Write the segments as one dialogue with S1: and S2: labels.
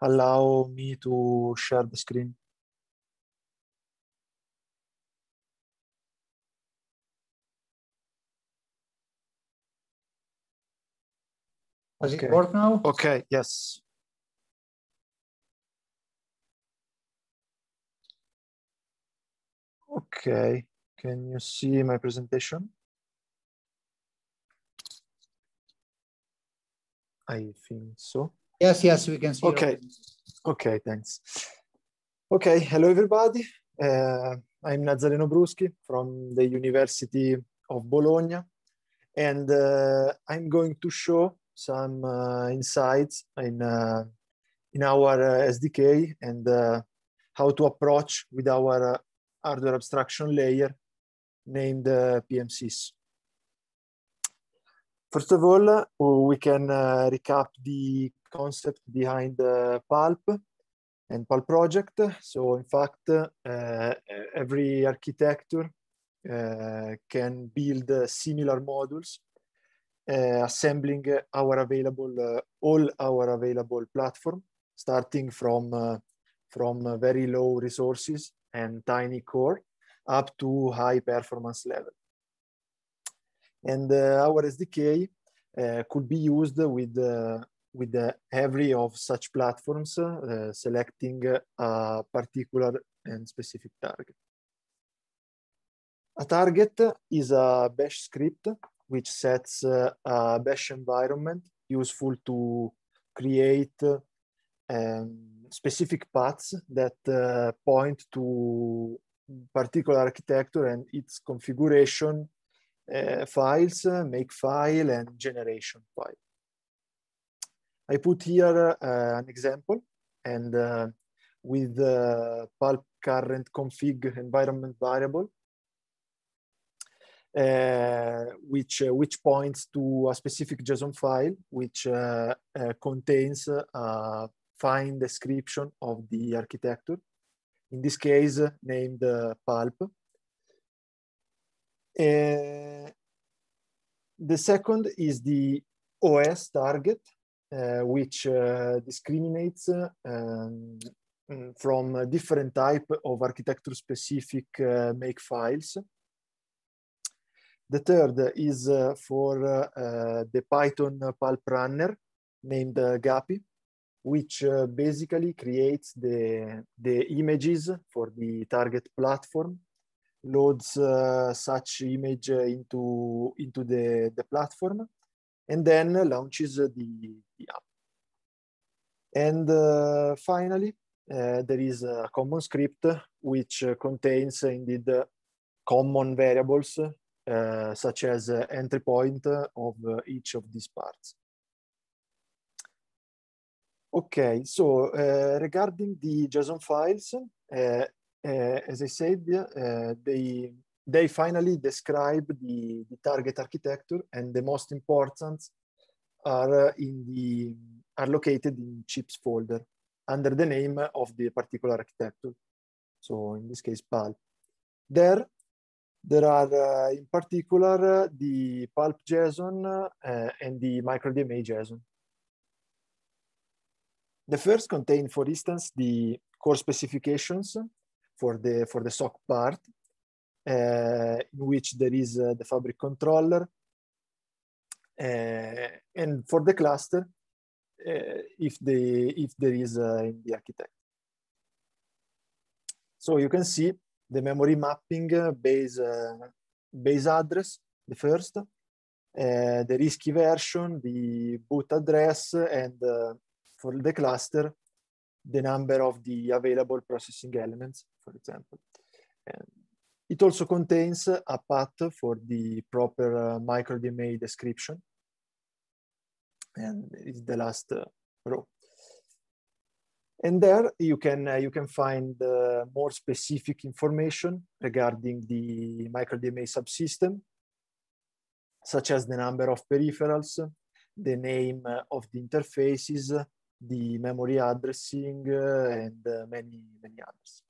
S1: allow me to share the screen.
S2: Does
S1: Okay.
S2: it work now?
S1: Okay, yes. Okay, can you see my presentation? I think so.
S2: Yes, yes, we can see.
S1: Okay. Okay, thanks. Okay, hello everybody. Uh, I'm Nazareno Bruschi from the University of Bologna, and uh, I'm going to show some uh, insights in uh, in our uh, SDK and uh, how to approach with our uh, hardware abstraction layer named uh, PMSIS. First of all, we can uh, recap the concept behind the Pulp and Pulp project. So in fact, uh, every architecture uh, can build uh, similar modules, uh, assembling our available, uh, all our available platform, starting from, uh, from uh, very low resources and tiny core up to high performance level. And uh, our SDK uh, could be used with uh, with every of such platforms, uh, selecting a particular and specific target. A target is a bash script which sets uh, a bash environment useful to create um, specific paths that uh, point to particular architecture and its configuration uh, files, make file, and generation file. I put here uh, an example, and uh, with the pulp current config environment variable, uh, which uh, which points to a specific JSON file, which uh, uh, contains a fine description of the architecture. In this case, named pulp. The second is the OS target, which uh, discriminates uh, um, mm, from different type of architecture-specific uh, make files. The third is uh, for uh, uh, the Python pulp runner named uh, gapy, which uh, basically creates the, the images for the target platform, loads uh, such image uh, into, into the, the platform, and then launches the, the app. And uh, finally, uh, there is a common script which uh, contains indeed common variables such as entry point of each of these parts. Okay, so uh, regarding the JSON files, uh, uh, as I said, they they finally describe the, the target architecture, and the most important are uh, in the are located in chips folder under the name of the particular architecture. So in this case, pulp. There, there are uh, in particular uh, the pulp JSON uh, and the microDMA JSON. The first contain, for instance, the core specifications for the for the SOC part, uh, in which there is uh, the fabric controller, uh, and for the cluster, if the if there is in the architect. So you can see the memory mapping base base address, the first, uh, the RISC-V version, the boot address, and uh, for the cluster, the number of the available processing elements, for example. And it also contains a path for the proper uh, microDMA description. And it's the last uh, row. And there you can, uh, you can find uh, more specific information regarding the microDMA subsystem, such as the number of peripherals, the name uh, of the interfaces, the memory addressing, uh, and uh, many, many others.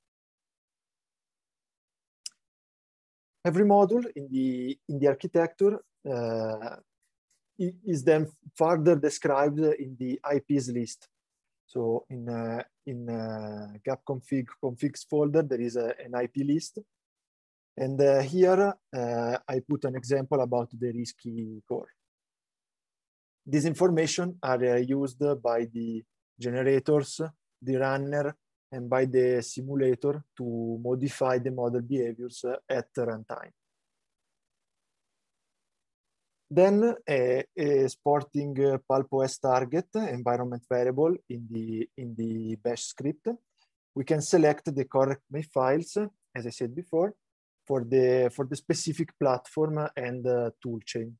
S1: Every module in the, in the architecture uh, is then further described in the IPs list. So in, uh, in uh, gap config configs folder, there is a, an IP list. And uh, here uh, I put an example about the RISC-V core. These information are uh, used by the generators, the runner, and by the simulator to modify the model behaviors at runtime. Then uh, exporting uh, PulpOS target environment variable in the, in the bash script. We can select the correct files, as I said before, for the, for the specific platform and uh, toolchain.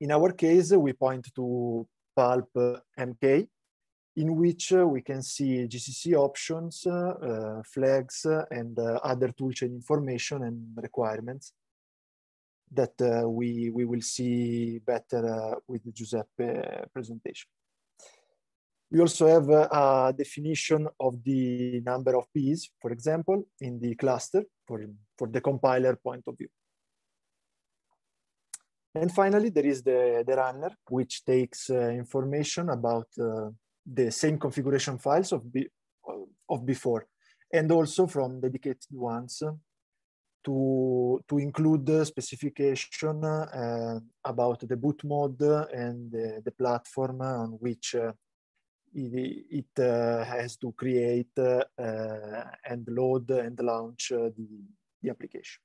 S1: In our case, we point to Pulp MK, in which uh, we can see GCC options, uh, flags, and uh, other toolchain information and requirements that we, we will see better with the Giuseppe presentation. We also have a definition of the number of Ps, for example, in the cluster for, for the compiler point of view. And finally, there is the, the runner, which takes uh, information about uh, the same configuration files of, be, of before, and also from dedicated ones to, to include the specification uh, about the boot mode and the, the platform on which uh, it, it uh, has to create uh, and load and launch uh, the, the application.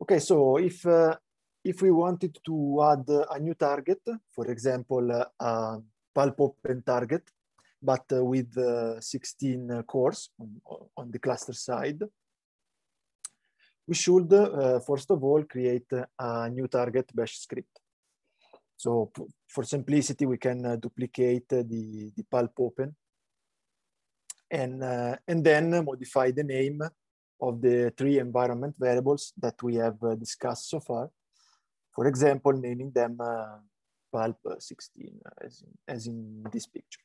S1: Okay, so if uh, if we wanted to add a new target, for example, a Pulp Open target, but uh, with uh, 16 cores on, the cluster side. We should, uh, first of all, create a new target bash script. So for simplicity, we can duplicate the, the pulp open and, uh, and then modify the name of the three environment variables that we have discussed so far. For example, naming them pulp 16 as in, as in this picture.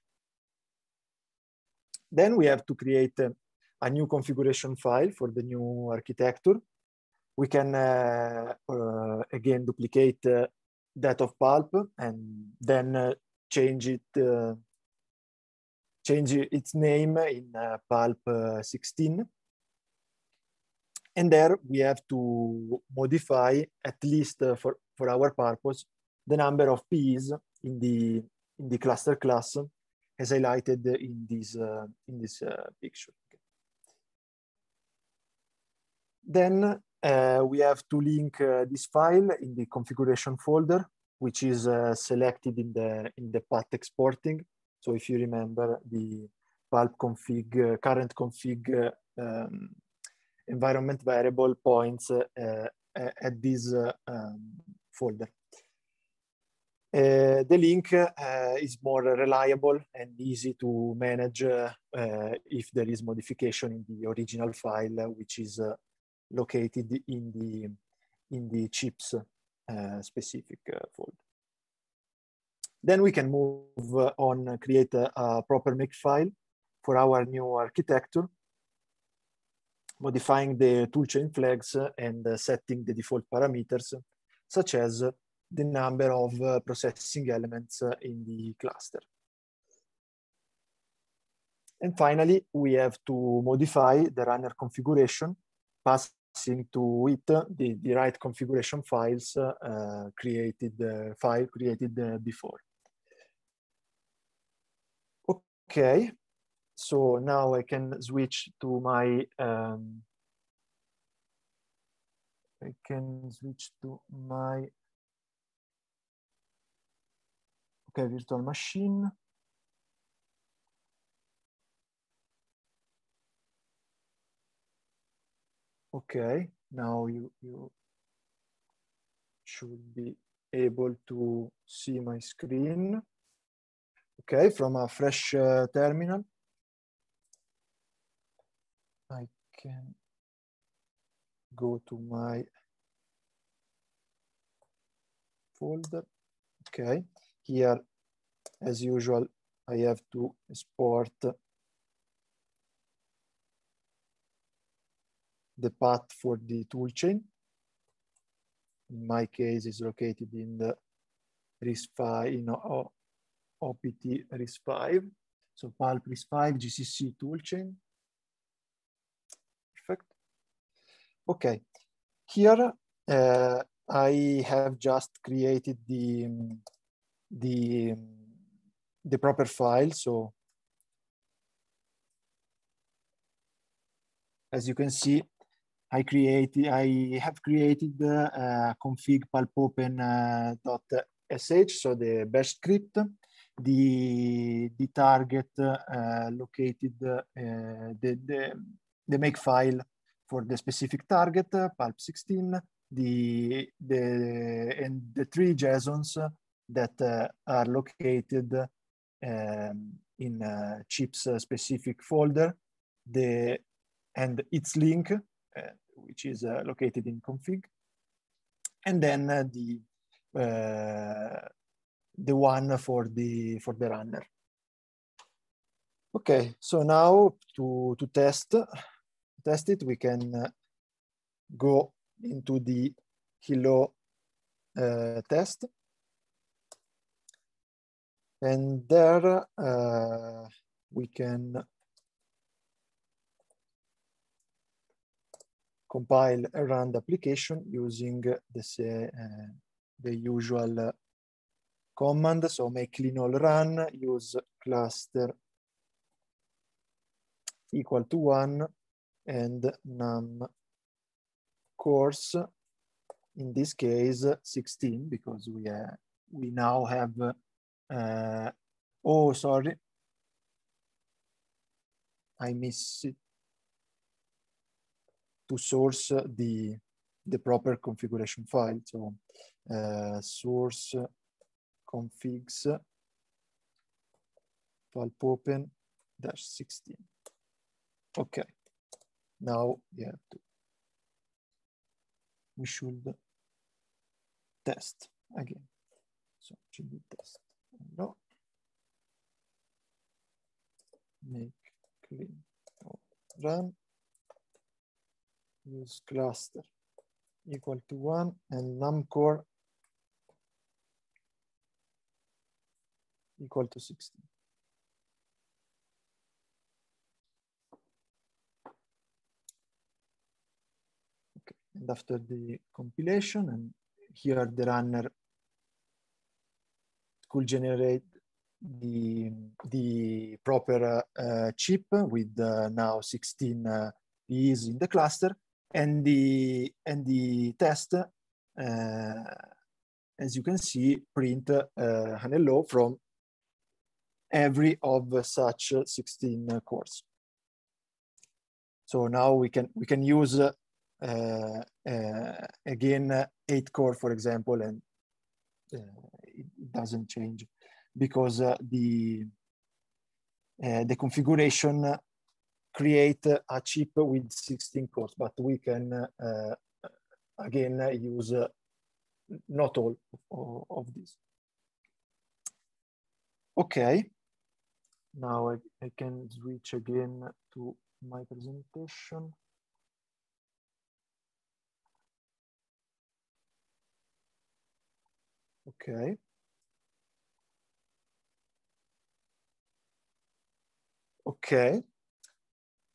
S1: Then we have to create a, a new configuration file for the new architecture. We can, uh, uh, again, duplicate uh, that of pulp and then uh, change it, uh, change its name in uh, pulp 16. And there we have to modify, at least for, for our purpose, the number of Ps in the, in the cluster class as highlighted in this, uh, in this uh, picture. Then uh, we have to link this file in the configuration folder, which is selected in the, in the path exporting. So if you remember the pulp config, current config um, environment variable points at this um, folder. Uh, the link uh, is more reliable and easy to manage uh, if there is modification in the original file, which is located in the, in the chips specific folder. Then we can move on, create a, a proper makefile for our new architecture, modifying the toolchain flags and setting the default parameters, such as the number of uh, processing elements uh, in the cluster. And finally, we have to modify the runner configuration, passing to it the, the right configuration files uh, created, uh, file created uh, before. Okay, so now I can switch to my, um, I can switch to my Okay, virtual machine. Okay, now you, you should be able to see my screen. Okay, from a fresh uh, terminal. I can go to my folder. Okay, here, as usual, I have to export the path for the toolchain. In my case, is located in the RISC file, you know, opt RISC-V. So pulp RISC-V GCC toolchain. Okay, here uh, I have just created the the the proper file. So as you can see, I created, I have created uh, config uh, so the bash script, the, the target uh, located, uh, the, the, the make file for the specific target, pulp16, the, the, and the three JSONs that uh, are located um, in uh, chip's specific folder, the, and its link which is uh, located in config. And then uh, the uh, the one for the for the runner. Okay, so now to to test test it, we can go into the hello uh, test. And there uh, we can compile a run application using the, uh, the usual command. So make clean all run, use cluster equal to one and num cores, in this case 16 because we, uh, we now have, uh, oh, sorry, I missed it to source the, the proper configuration file. So uh, source configs pulp open dash 16. Okay, now we have to, we should test again. So should be test. No. Make clean run use cluster equal to one and numcore equal to 16. After the compilation and here the runner could generate the, the proper uh, chip with uh, now 16 uh, P's in the cluster and the and the test, uh, as you can see, print uh, an hello from every of such 16 cores. So now we can we can use uh, uh, again eight core, for example, and uh, it doesn't change because uh, the the configuration create a chip with 16 cores, but we can, uh, again, use uh, not all of, of these. Okay, now I, I can switch again to my presentation. Okay. Okay.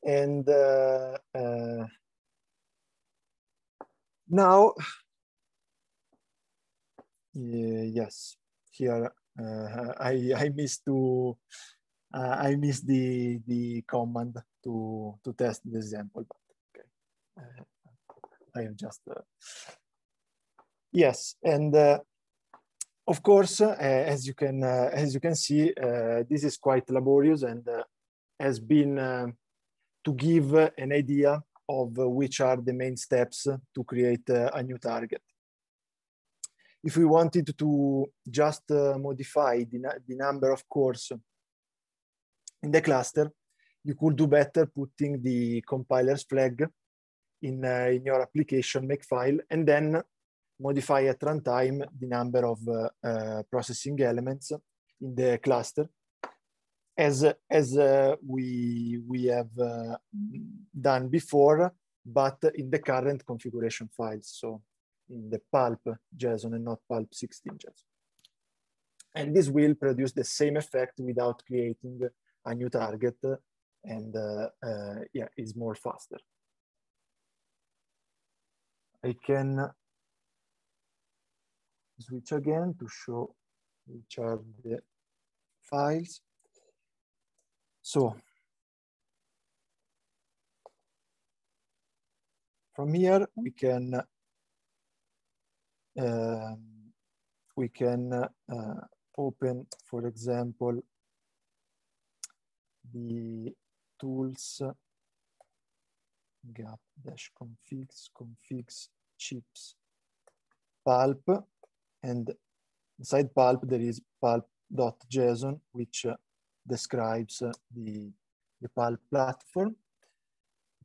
S1: And uh, uh, now, yes, here uh, I I missed to I missed the the command to to test the example, but okay, I am just yes, and of course, uh, as you can uh, as you can see, uh, this is quite laborious and has been to give an idea of which are the main steps to create a new target. If we wanted to just modify the, the number of cores in the cluster, you could do better putting the compiler's flag in, uh, in your application makefile and then modify at runtime the number of uh, processing elements in the cluster as as uh, we we have uh, done before, but in the current configuration files. So in the pulp JSON and not pulp 16 JSON. And this will produce the same effect without creating a new target and uh, uh, yeah, is more faster. I can switch again to show which are the files. So from here we can uh, we can uh, open, for example, the tools gap dash configs configs chips pulp and inside pulp there is pulp.json which uh, describes uh, the the pulp platform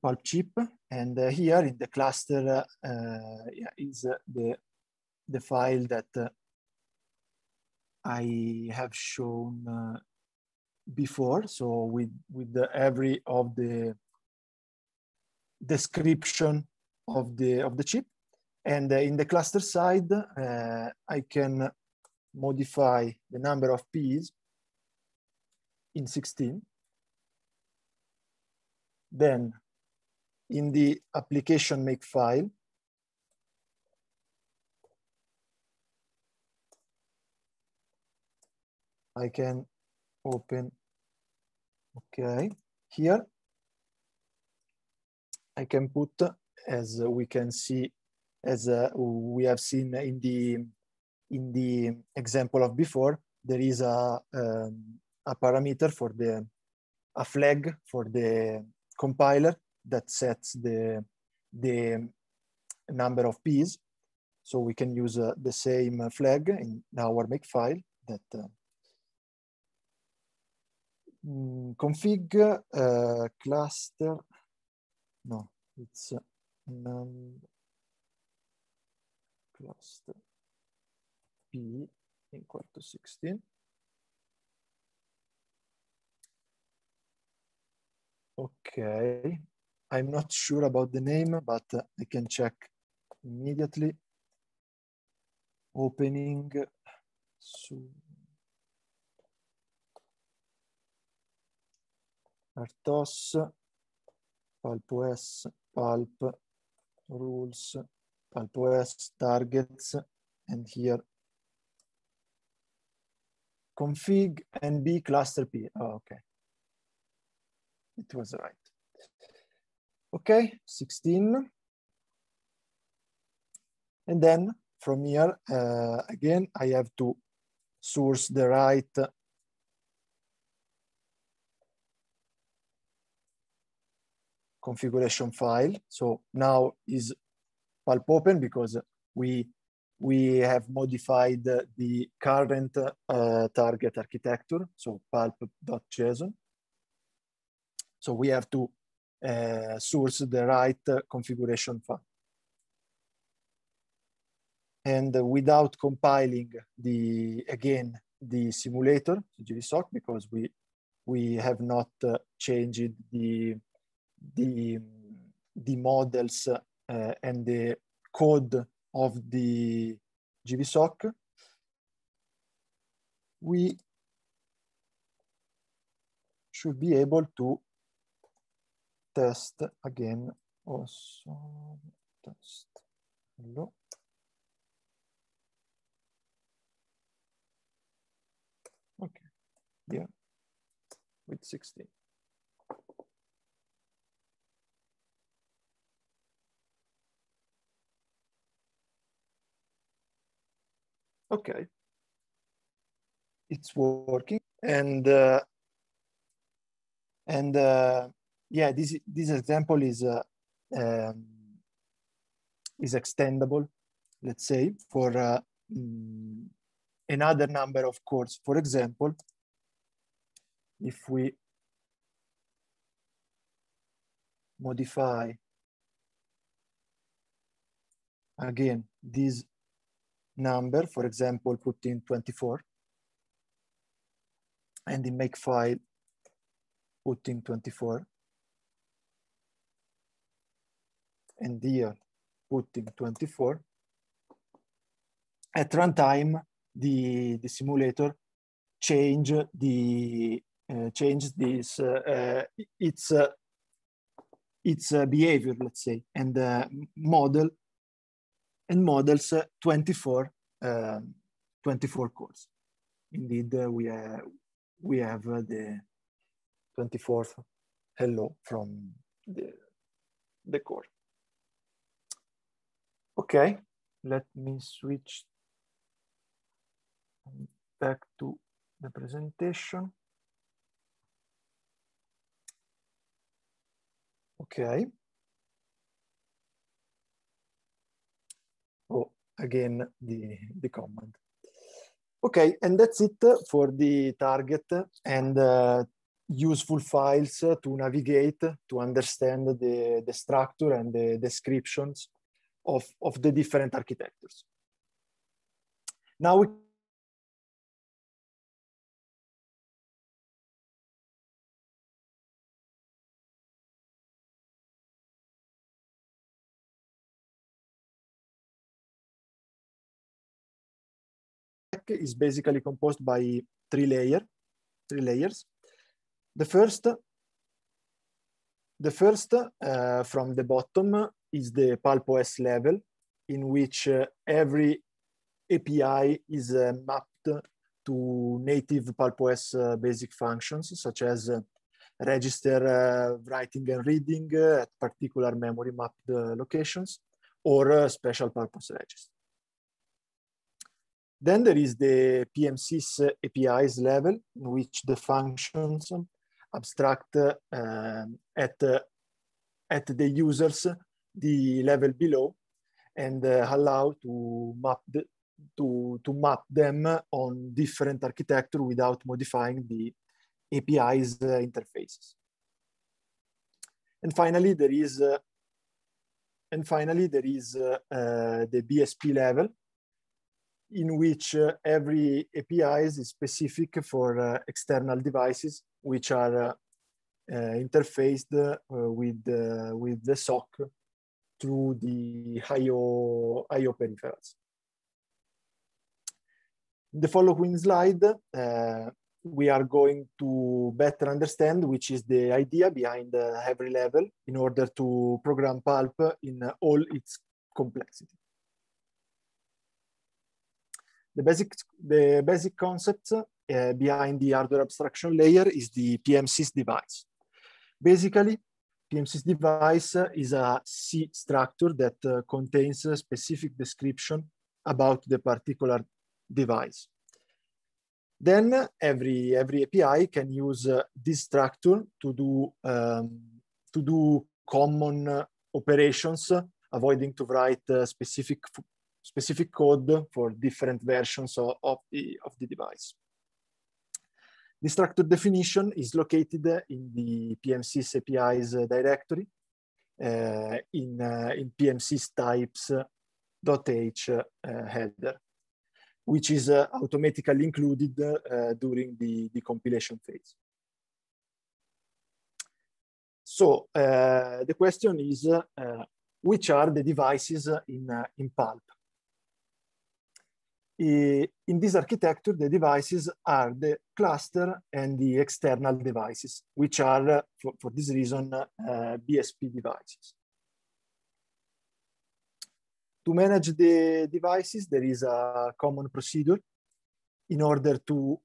S1: pulp chip and uh, here in the cluster uh, is uh, the the file that uh, I have shown before. So with, with the, every of the description of the, of the chip. And uh, in the cluster side, uh, I can modify the number of P's in 16. Then in the application make file, I can open, okay. Here, I can put, as we can see, as uh, we have seen in the, in the example of before, there is a, um, a parameter for the, a flag for the compiler that sets the, the number of P's. So we can use uh, the same flag in our makefile that uh, mm, config uh, cluster, no, it's num cluster p equal to 16. Okay, I'm not sure about the name, but I can check immediately. Opening, so RTOS, PulpOS, Pulp, rules, PulpOS, targets, and here config nb cluster p. Oh, okay. It was right. Okay, 16. And then from here, uh, again, I have to source the right configuration file. So now is pulp open because we we have modified the current uh, target architecture, so pulp.json. So we have to uh, source the right configuration file. And without compiling the, again, the simulator, GVSOC, because we, we have not uh, changed the the, the models uh, and the code of the GVSOC, we should be able to test again. Also test. Hello. Okay. Yeah. With 16 okay, it's working. And uh, and uh, yeah, this this example is uh, um, is extendable, let's say, for uh, mm, another number of cores. For example, if we modify again this number, for example, put in 24, and in makefile, put in 24, and here put in 24. At runtime, the, the simulator change the uh, change this uh, its uh, its behavior, let's say, and the model and models uh, 24 um, 24 cores. Indeed, uh, we have we have the 24th hello from the the core. Okay, let me switch back to the presentation. Okay. Oh, again, the, the command. Okay, and that's it for the target and uh, useful files to navigate, to understand the, the structure and the descriptions of, of the different architectures. Now we is basically composed by three layer, three layers. The first, the first uh, from the bottom is the Pulp OS level, in which uh, every API is uh, mapped to native Pulp OS uh, basic functions, such as uh, register uh, writing and reading at particular memory mapped locations, or special purpose register. Then there is the PMSIS APIs level, in which the functions abstract uh, at, uh, at the users the level below and uh, allow to map, the, to, to map them on different architecture without modifying the API's uh, interfaces. And finally, there is uh, and finally, there is uh, the BSP level, in which uh, every API is specific for uh, external devices, which are uh, interfaced with, with the SOC through the IO, IO peripherals. In the following slide, we are going to better understand which is the idea behind every level in order to program pulp in all its complexity the basic, the basic concept uh, behind the hardware abstraction layer is the PMSIS device. Basically, PMSIS device is a C structure that uh, contains a specific description about the particular device. Then every, every API can use uh, this structure to do, um, to do common operations, avoiding to write uh, specific specific code for different versions of, of, the, of the device. The structure definition is located in the PMSIS APIs directory uh, in, uh, in PMSIS types.h uh, header, which is uh, automatically included uh, during the, the compilation phase. So uh, the question is, which are the devices in, in Pulp? In this architecture, the devices are the cluster and the external devices, which are, for, for this reason, uh, BSP devices. To manage the devices, there is a common procedure in order to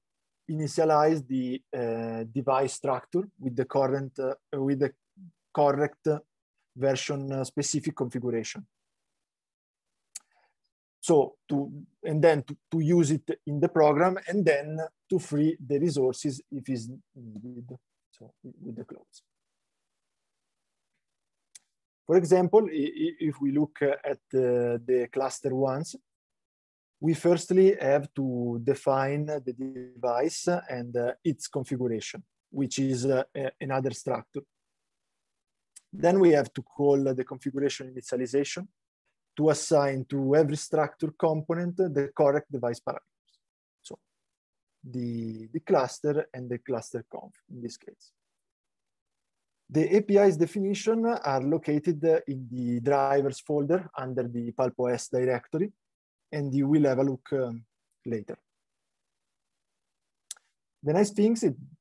S1: initialize the uh, device structure with the current, uh, with the correct version uh, specific configuration. So to, and then to, to use it in the program and then to free the resources if is needed, so with the close. For example, if we look at uh, the cluster ones, we firstly have to define the device and uh, its configuration, which is uh, another structure. Then we have to call the configuration initialization, to assign to every structure component the correct device parameters. So the, the cluster and the cluster conf in this case. The API's definition are located in the drivers folder under the PulpOS directory, and you will have a look um, later. The nice thing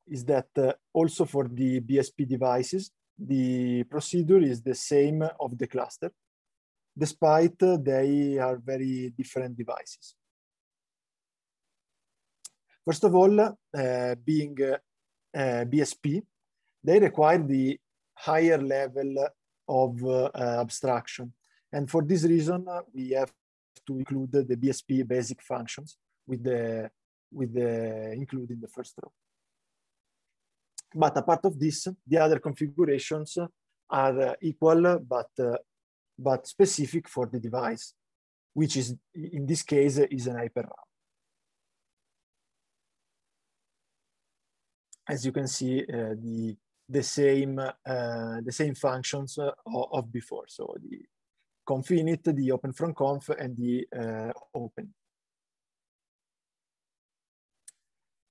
S1: is, that uh, also for the BSP devices, the procedure is the same of the cluster, despite uh, they are very different devices. First of all, uh, being uh, BSP, they require the higher level of uh, abstraction. And for this reason, uh, we have to include the BSP basic functions with the, with the include in the first row. But apart of this, the other configurations are uh, equal, but, uh, but specific for the device, which is, in this case, is an hyperram. As you can see, uh, the, the, same, uh, the same functions uh, of before. So the confinit, the open from conf, and the uh, open.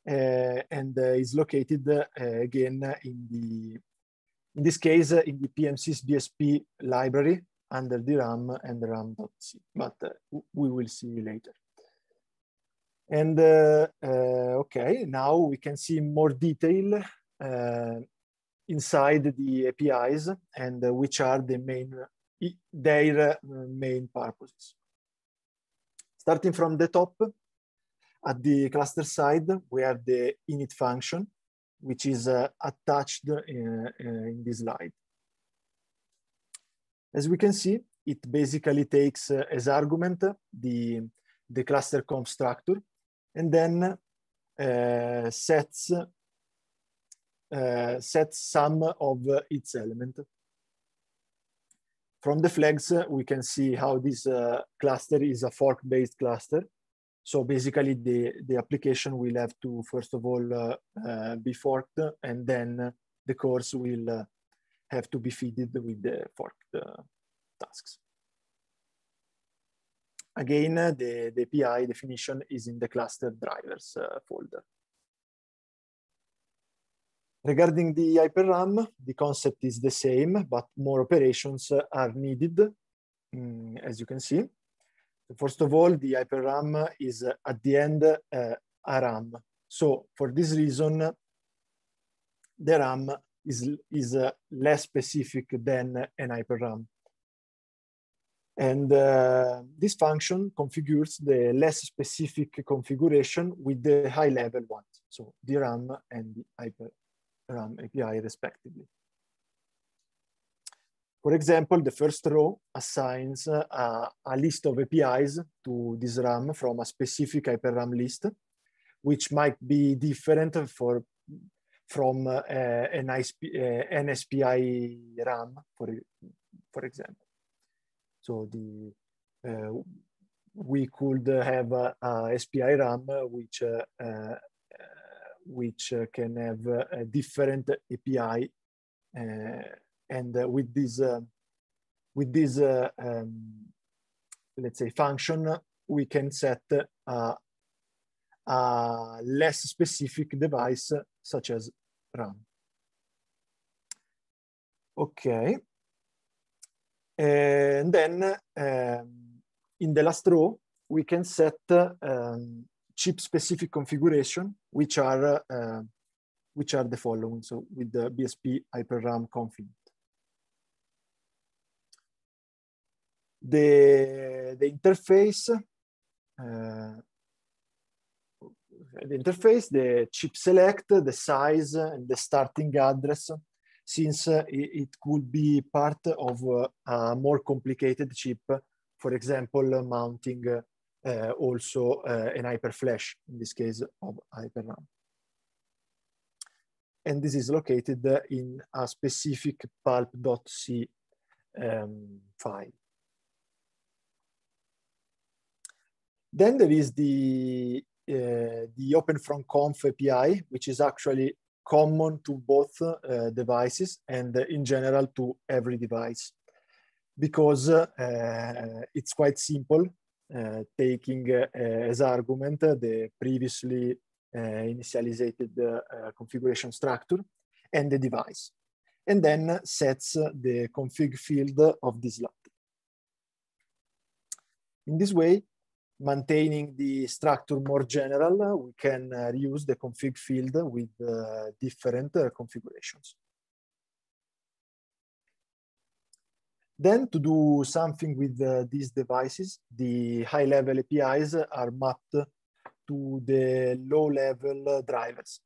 S1: Uh, and uh, is located uh, again in the, in this case, in the PMSIS BSP library under the RAM and the RAM.c, but we will see later. And uh, uh, okay, now we can see more detail uh, inside the APIs and which are the main, their main purposes. Starting from the top, at the cluster side, we have the init function, which is uh, attached in, uh, in, this slide. As we can see, it basically takes uh, as argument the, the cluster conf structure and then uh, sets, uh, sets some of its element. From the flags, we can see how this uh, cluster is a fork-based cluster so basically the, the application will have to, first of all, uh, uh, be forked and then the course will uh, have to be fed with the forked uh, tasks. Again, the, the API definition is in the cluster drivers uh, folder. Regarding the HyperRAM, the concept is the same, but more operations are needed, mm, as you can see. First of all, the hyperram is uh, at the end uh, a RAM. So for this reason, the RAM is, is uh, less specific than an hyperram. And uh, this function configures the less specific configuration with the high level ones. So the RAM and the hyperram API respectively. For example, the first row assigns a, a list of APIs to this RAM from a specific HyperRAM list, which might be different for, from uh, an, ISP, uh, NSPI RAM, for, for example. So the uh, we could have a, a SPI RAM which which can have a different API and with this with this um, let's say function we can set a less specific device such as RAM. Okay. And then um, in the last row, we can set um, chip specific configuration, which are uh, which are the following. So with the BSP HyperRAM config. the, the interface, uh, the interface, the chip select, the size, and the starting address, since uh, it, could be part of uh, a more complicated chip, for example, mounting uh, also an hyperflash, in this case of HyperRAM. And this is located in a specific pulp.c um, file. Then there is the, the Open from Conf API, which is actually common to both uh, devices and uh, in general to every device because uh, it's quite simple uh, taking uh, as argument the previously initialized configuration structure and the device and then sets the config field of this laptop. In this way, maintaining the structure more general, we can uh, reuse the config field with uh, different uh, configurations. Then to do something with uh, these devices, the high-level APIs are mapped to the low-level drivers,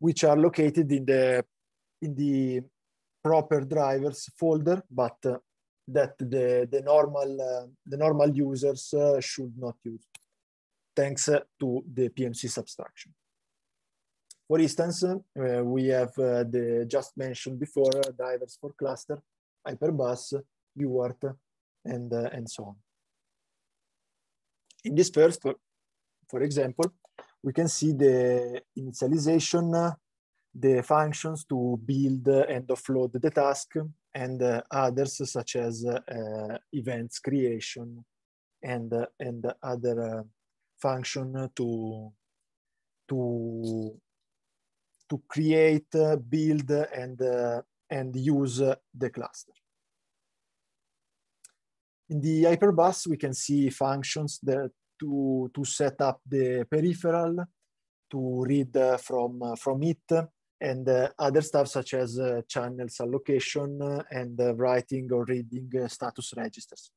S1: which are located in the in the proper drivers folder, but uh, that the, the normal uh, the normal users uh, should not use, thanks uh, to the PMSIS abstraction. For instance, uh, we have uh, the just mentioned before drivers for cluster, hyperbus, UART, and, and so on. In this first, for example, we can see the initialization the functions to build and offload the task and uh, others such as uh, events creation and, uh, and other function to, to, to create, build and, and use the cluster. In the hyperbus, we can see functions that to, to set up the peripheral, to read from, from it, and uh, other stuff such as uh, channels allocation uh, and uh, writing or reading uh, status registers.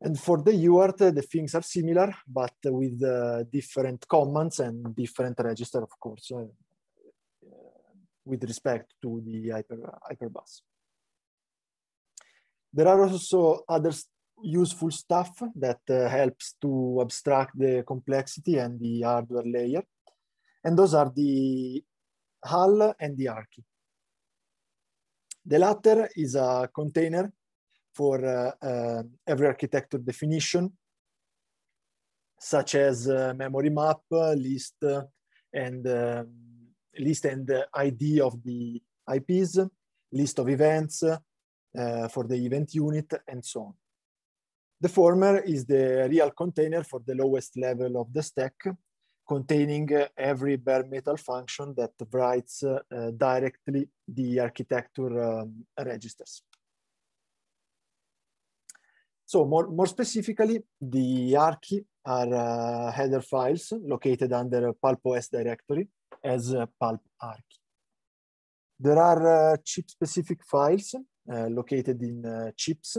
S1: And for the UART, the things are similar, but with uh, different commands and different register, of course, with respect to the hyper, hyperbus. There are also other useful stuff that helps to abstract the complexity and the hardware layer and those are the HAL and the archi. The latter is a container for uh, uh, every architecture definition, such as uh, memory map, list, and um, list and ID of the IPs, list of events uh, for the event unit, and so on. The former is the real container for the lowest level of the stack, containing uh, every bare metal function that writes uh, uh, directly the architecture um, registers. So more, more specifically, the archi are uh, header files located under pulp OS directory as uh, pulp archi. There are uh, chip specific files located in chips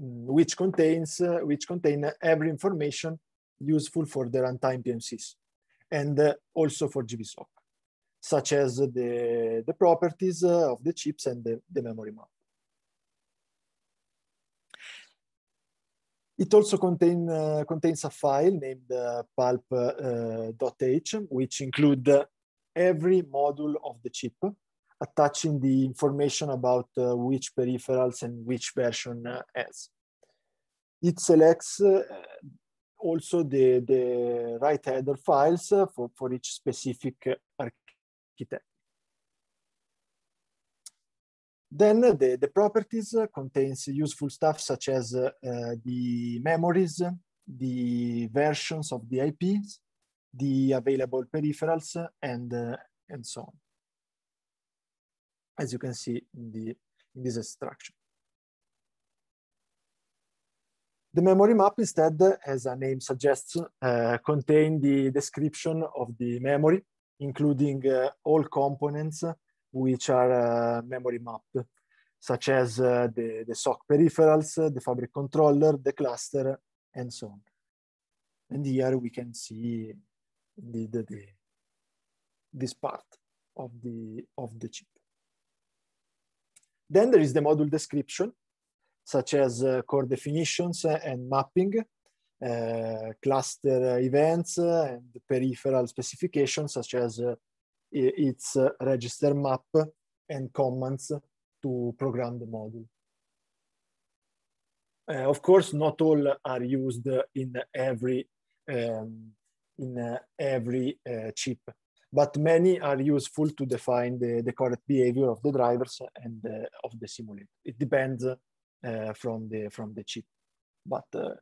S1: mm, which contains which contain every information useful for the runtime PMSIS and uh, also for GVSOC, such as the, the properties uh, of the chips and the, the memory map. It also contain, uh, contains a file named uh, pulp.h, uh, which include every module of the chip, attaching the information about uh, which peripherals and which version has. It selects also the, the right header files uh, for, for each specific uh, architect. Then uh, the, the properties contains useful stuff such as uh, the memories, the versions of the IPs, the available peripherals, and, uh, and so on. As you can see in, the, in this extraction. The memory map instead, as a name suggests, uh, contain the description of the memory, including uh, all components which are uh, memory mapped, such as uh, the, the SOC peripherals, the fabric controller, the cluster, and so on. And here we can see the, the, the, this part of the, of the chip. Then there is the module description, such as uh, core definitions and mapping, uh, cluster events and peripheral specifications such as uh, its register map and commands to program the module. Uh, of course, not all are used in every um, in uh, every uh, chip, but many are useful to define the, the correct behavior of the drivers and of the simulator. It depends uh, from the from the chip. But uh,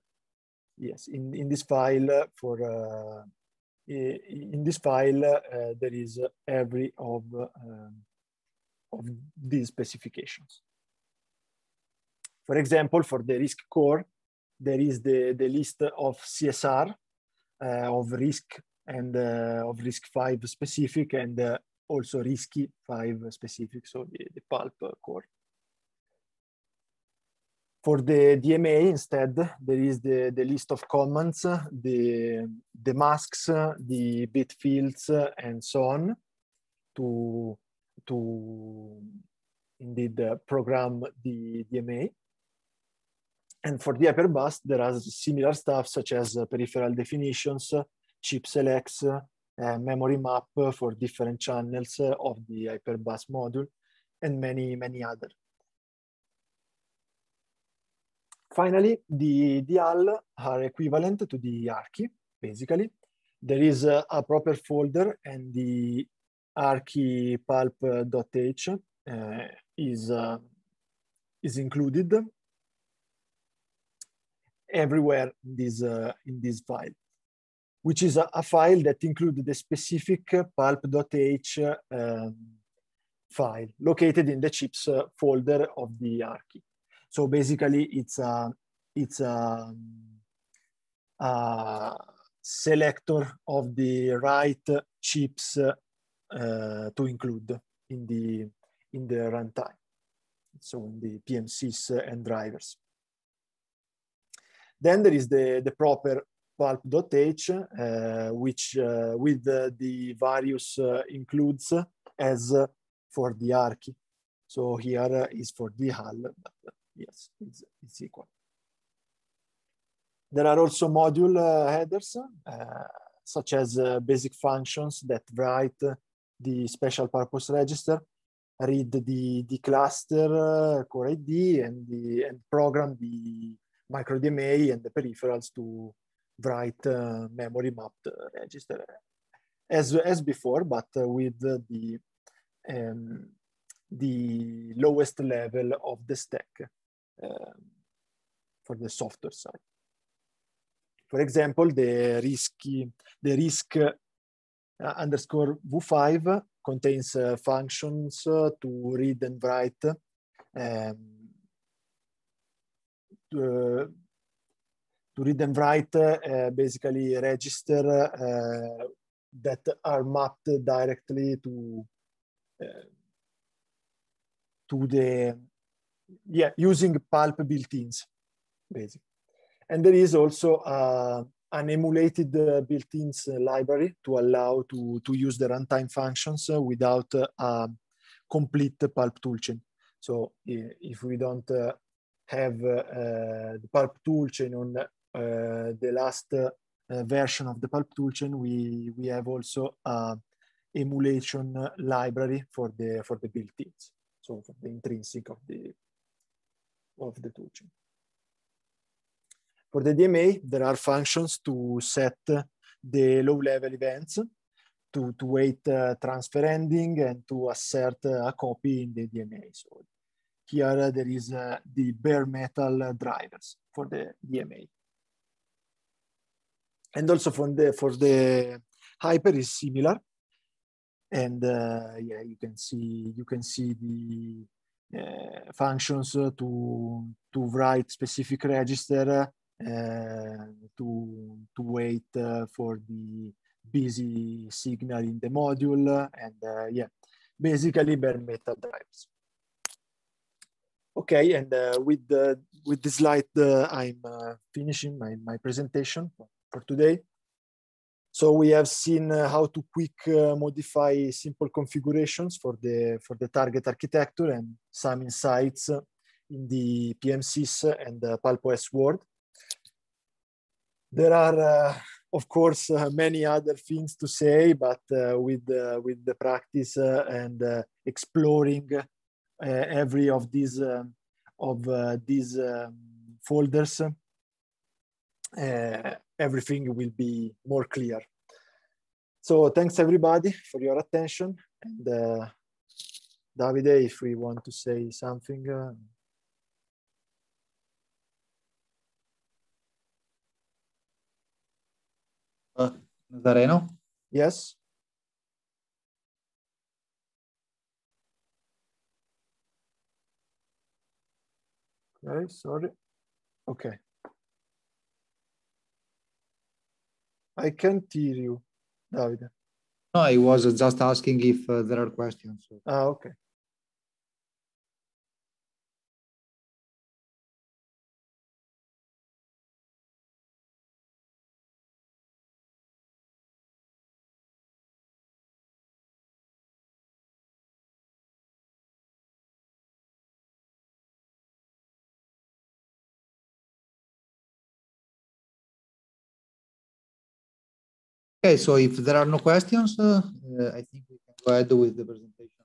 S1: yes, in in this file for uh, in this file there is every of um, of these specifications. For example, for the risk core, there is the, the list of CSR, uh, of risk and uh, of RISC-V specific and uh, also risky five specific, so the, the pulp core. For the DMA instead, there is the, the list of commands, the, the masks, the bit fields, and so on to, to indeed uh, program the DMA. And for the hyperbus, there are similar stuff such as uh, peripheral definitions, chip selects, uh, memory map for different channels of the hyperbus module, and many, many other. Finally, the, HAL are equivalent to the ARCHI, basically. There is a, a proper folder and the ARCHI pulp.h uh, is, uh, is included everywhere in this, uh, in this file, which is a, a file that includes the specific pulp.h um, file located in the chips folder of the ARCHI. So basically, it's a it's a, a selector of the right chips uh, to include in the in the runtime. So in the PMSIS and drivers. Then there is the the proper pulp.h, uh, which uh, with the various uh, includes as for the ARCHI. So here is for the HAL, but yes, it's, it's equal. There are also module uh, headers, uh, such as uh, basic functions that write the special purpose register, read the, the cluster core ID and, the, and program the micro DMA and the peripherals to write uh, memory mapped register as, as before, but uh, with the, um, the lowest level of the stack for the software side. For example, the risky, the risk uh, underscore v5 contains uh, functions uh, to read and write um, to, to, read and write uh, basically register uh, that are mapped directly to uh, to the yeah, using pulp built-ins, basically. And there is also uh, an emulated uh, built-ins library to allow to, to use the runtime functions uh, without a complete pulp toolchain. So if we don't uh, have uh, the pulp toolchain on uh, the last version of the pulp toolchain, we, we have also emulation library for the, for the built-ins. So for the intrinsic of the of the toolchain. For the DMA, there are functions to set the low-level events, to, to wait uh, transfer ending, and to assert uh, a copy in the DMA. So here uh, there is uh, the bare metal drivers for the DMA. And also for the, for the hyper is similar. And uh, yeah, you can see you can see the uh, functions to, to write specific register uh, to, to wait uh, for the busy signal in the module and yeah, basically bare metal drivers. Okay, and uh, with the with this slide, uh, I'm uh, finishing my, my presentation for today. So we have seen uh, how to quick uh, modify simple configurations for the, for the target architecture and some insights in the PMSIS and the PulpOS world. There are, uh, of course, uh, many other things to say, but uh, with, uh, with the practice and exploring every of these, um, of these um, folders, everything will be more clear. So thanks everybody for your attention. And uh, Davide, if we want to say something. Uh,
S2: uh, Nazareno?
S1: Yes. Okay, sorry. Okay. I can't hear you, Davide.
S2: No, I was just asking if uh, there are questions.
S1: Ah, okay.
S2: Okay, so if there are no questions, uh, uh, I think we can go ahead with the presentation.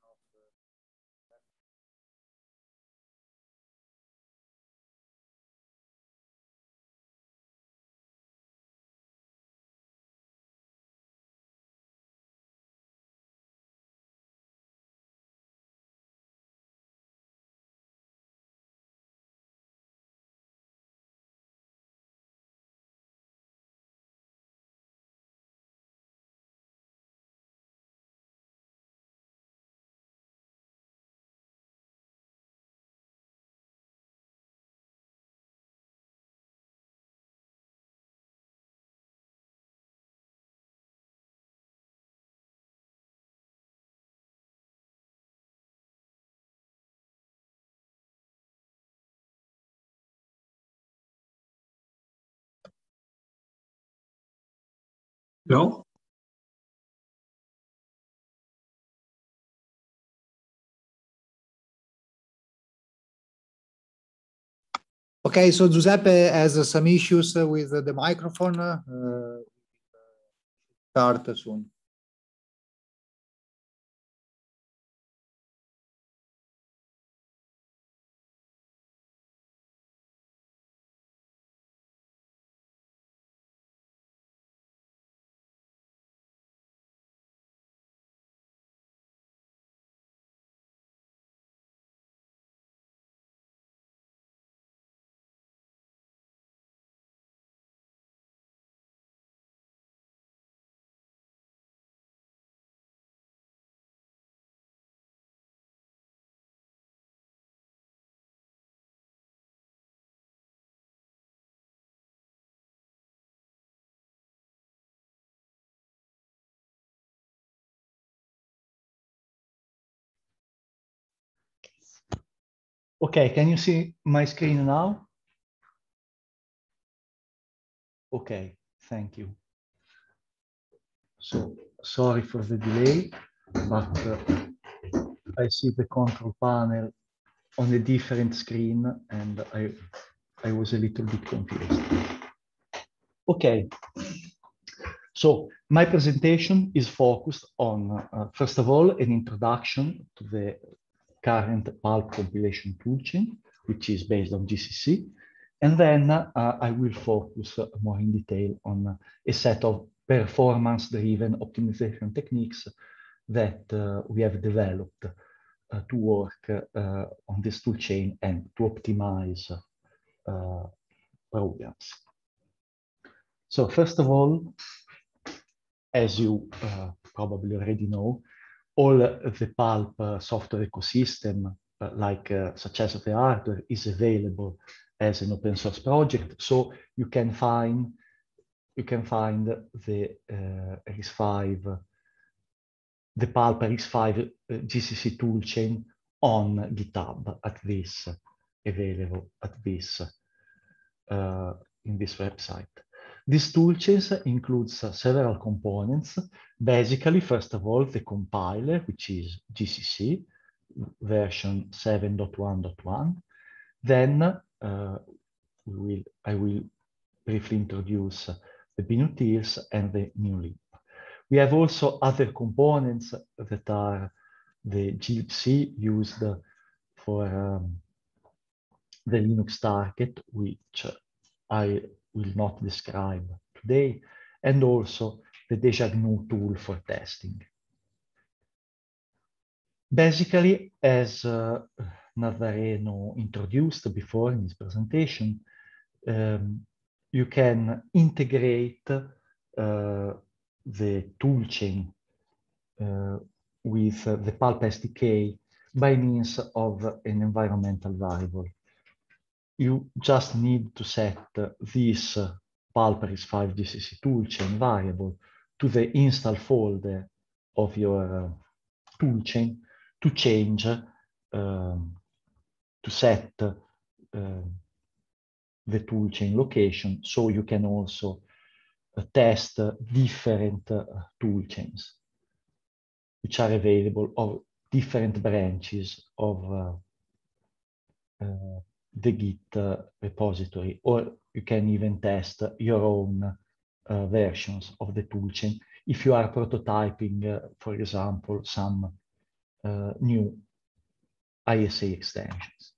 S3: Hello?
S2: Okay, so Giuseppe has some issues with the microphone. Uh, start soon.
S4: Okay, can you see my screen now? Okay, thank you. So sorry for the delay, but uh, I see the control panel on a different screen and I, I was a little bit confused. Okay, so my presentation is focused on, uh, first of all, an introduction to the current pulp compilation toolchain, which is based on GCC. And then uh, I will focus more in detail on a set of performance-driven optimization techniques that uh, we have developed uh, to work uh, on this toolchain and to optimize uh, programs. So first of all, as you uh, probably already know, all the pulp uh, software ecosystem, uh, like uh, such as the hardware, is available as an open source project. So you can find you can find the RISC-V, the pulp RISC-V GCC toolchain on GitHub at this available at this uh, in this website. This toolchain includes uh, several components. Basically, first of all, the compiler, which is GCC version 7.1.1. Then uh, will, I will briefly introduce the binutils and the newlib. We have also other components that are the glibc used for um, the Linux target, which I will not describe today, and also the DejaGNU tool for testing. Basically, as uh, Nazareno introduced before in his presentation, um, you can integrate uh, the toolchain uh, with the Pulp SDK by means of an environmental variable you just need to set this Pulparis 5GCC toolchain variable to the install folder of your uh, toolchain to change, um, to set uh, the toolchain location so you can also uh, test different uh, toolchains which are available of different branches of the Git uh, repository, or you can even test your own uh, versions of the toolchain if you are prototyping, uh, for example, some uh, new ISA extensions.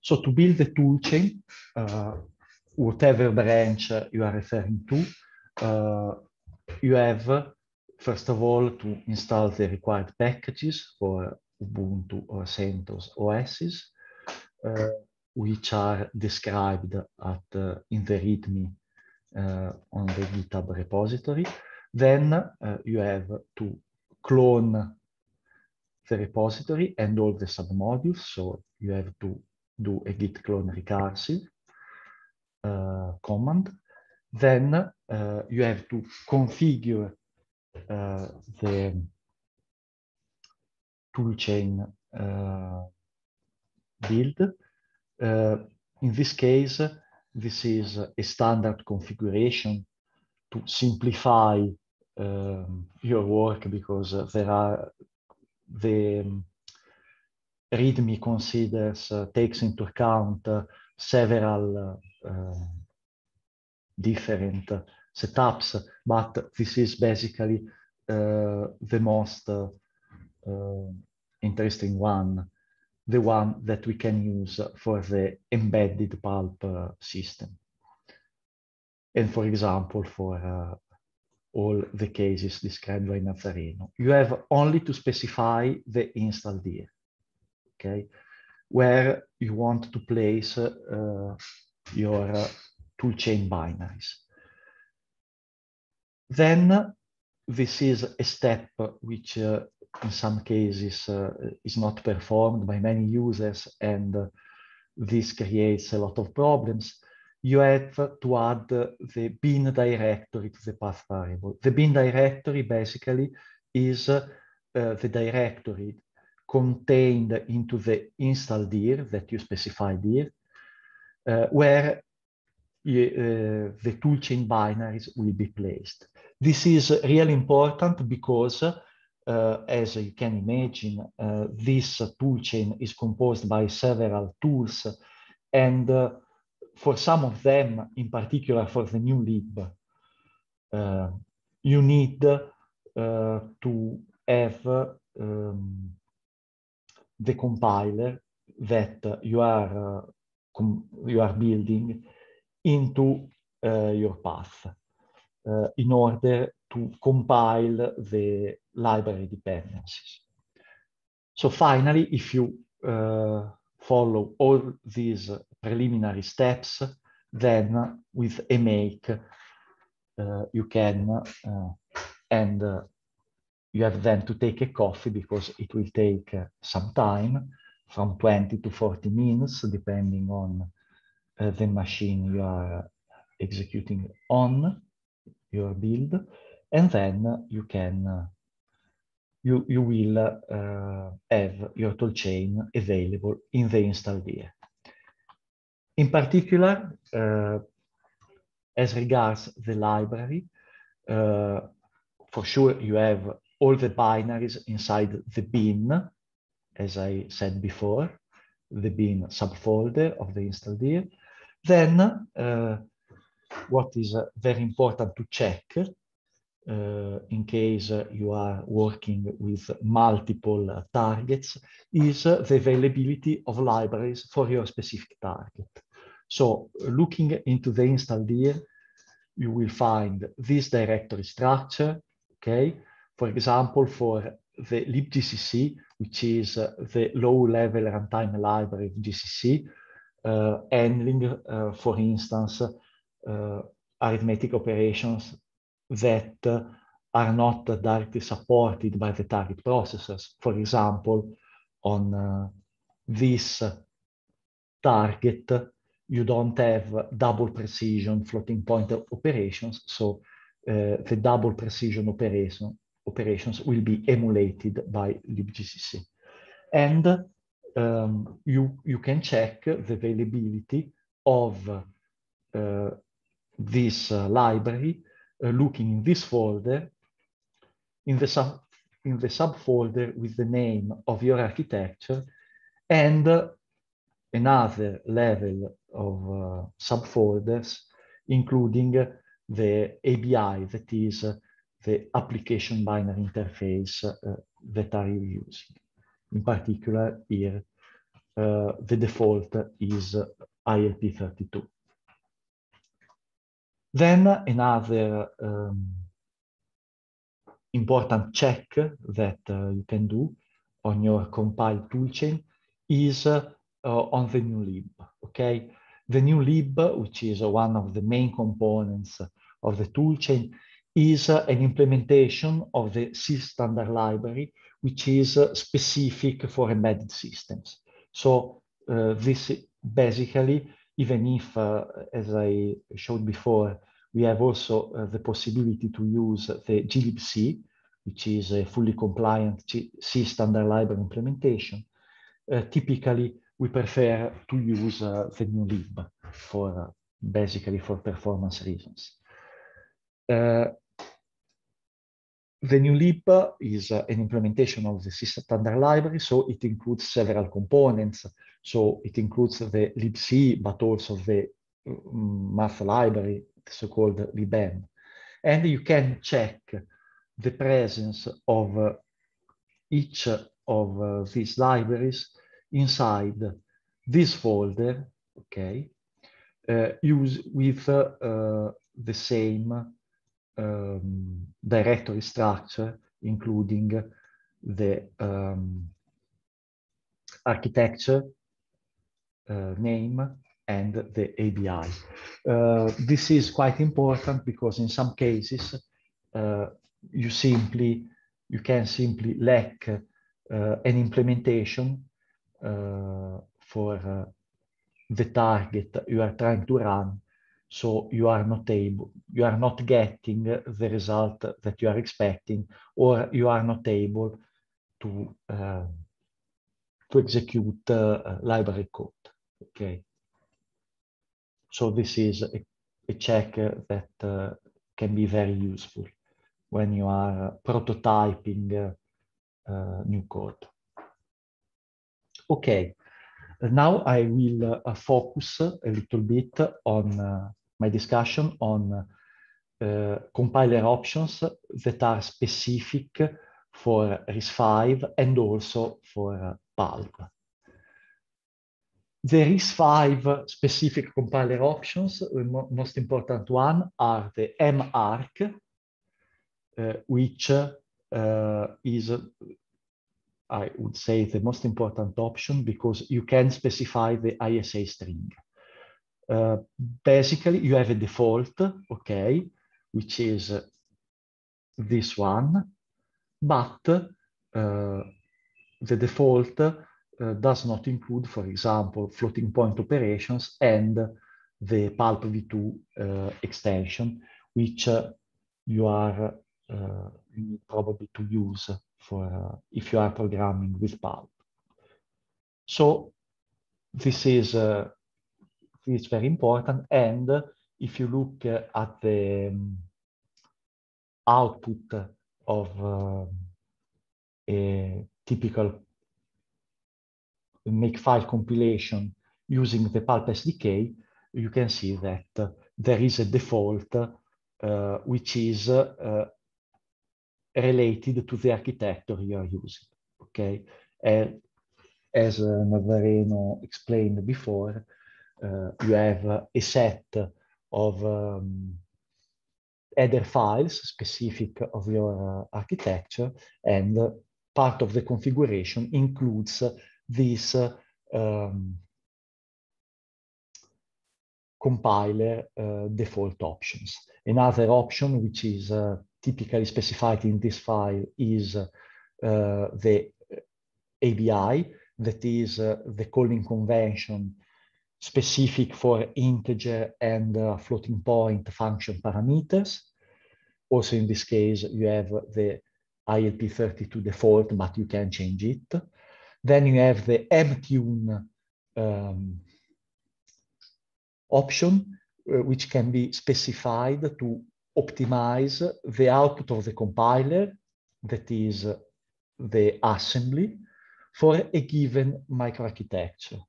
S4: So to build the toolchain, uh, whatever branch you are referring to, you have, first of all, to install the required packages for Ubuntu or CentOS OSs, uh, which are described at, uh, in the README uh, on the GitHub repository. Then you have to clone the repository and all the submodules. So you have to do a git clone recursive uh, command. Then uh, you have to configure uh, the toolchain uh, build. in this case, this is a standard configuration to simplify um, your work because uh, there are the um, README considers, uh, takes into account uh, several uh, uh, different setups, but this is basically the most interesting one the one that we can use for the embedded pulp uh, system. And for example, for uh, all the cases described by Nazareno, you have only to specify the install dir, okay? Where you want to place uh, your uh, toolchain binaries. Then this is a step which uh, in some cases uh, is not performed by many users and this creates a lot of problems, you have to add the bin directory to the path variable. The bin directory basically is uh, the directory contained into the install dir that you specified here, uh, where uh, the toolchain binaries will be placed. This is really important because uh, as you can imagine, uh, this toolchain is composed by several tools. And uh, for some of them, in particular for the newlib, uh, you need uh, to have um, the compiler that you are, you are building into your path in order to compile the library dependencies. So finally, if you uh, follow all these preliminary steps, then with a make, uh, you can, uh, and uh, you have then to take a coffee because it will take uh, some time, from 20 to 40 minutes, depending on uh, the machine you are executing on your build and then you can you you will uh, have your toolchain available in the install dir. In particular, uh, as regards the library, uh, for sure you have all the binaries inside the bin, as I said before, the bin subfolder of the install dir. Then, what is very important to check uh, in case uh, you are working with multiple uh, targets is the availability of libraries for your specific target. So looking into the install dir, you will find this directory structure, okay? For example, for the libgcc, which is uh, the low-level runtime library of GCC, uh, handling, uh, for instance, arithmetic operations that are not directly supported by the target processors. For example, on uh, this target, you don't have double precision floating point operations. So uh, the double precision operation, operations will be emulated by libgcc. And um, you, you can check the availability of uh, this uh, library looking in this folder in the sub in the subfolder with the name of your architecture and uh, another level of uh, subfolders including the ABI that is the application binary interface that are you using. In particular, here, uh, the default is ILP32. Then another um, important check that uh, you can do on your compiled toolchain is uh, on the newlib, okay? The newlib, which is one of the main components of the toolchain, is an implementation of the C standard library, which is specific for embedded systems. So uh, this basically, even if, uh, as I showed before, we have also uh, the possibility to use the glibc, which is a fully compliant C standard library implementation. Uh, typically, we prefer to use uh, the newlib for uh, basically for performance reasons. Uh, the newlib is an implementation of the C standard library, so it includes several components. So it includes the libc, but also the um, math library, so-called libm. And you can check the presence of uh, each of uh, these libraries inside this folder, okay, uh, use with uh, the same um, directory structure, including the um, architecture uh, name and the ABI. Uh, this is quite important because in some cases uh, you simply you can simply lack uh, an implementation uh, for uh, the target you are trying to run so you are not able you are not getting the result that you are expecting or you are not able to uh, to execute uh, library code okay. So this is a, a check that uh, can be very useful when you are prototyping uh, new code. Okay. Now I will uh, focus a little bit on uh, my discussion on uh, compiler options that are specific for RISC-V and also for uh, PULP. five specific compiler options, the mo most important one are the march, uh, which uh, is, I would say, the most important option because you can specify the ISA string. Uh, basically, you have a default, okay, which is this one, but uh, the default Eh, does not include, for example, floating point operations and the PULP v2 uh, eh, extension, which eh, you are you need probably to use for if you are programming with PULP. So this is is very important. And if you look at the um, output of a typical Makefile compilation using the Pulp SDK, you can see that uh, there is a default uh, which is uh, related to the architecture you are using. Okay, and as uh, Nazareno explained before, uh, you have a set of um, header files specific of your uh, architecture and part of the configuration includes this um, compiler uh, default options. Another option which is uh, typically specified in this file is uh, the ABI, that is the calling convention specific for integer and uh, floating point function parameters. Also in this case, you have the ILP32 default, but you can change it. Then you have the mtune um, option, uh, which can be specified to optimize the output of the compiler, that is uh, the assembly, for a given microarchitecture.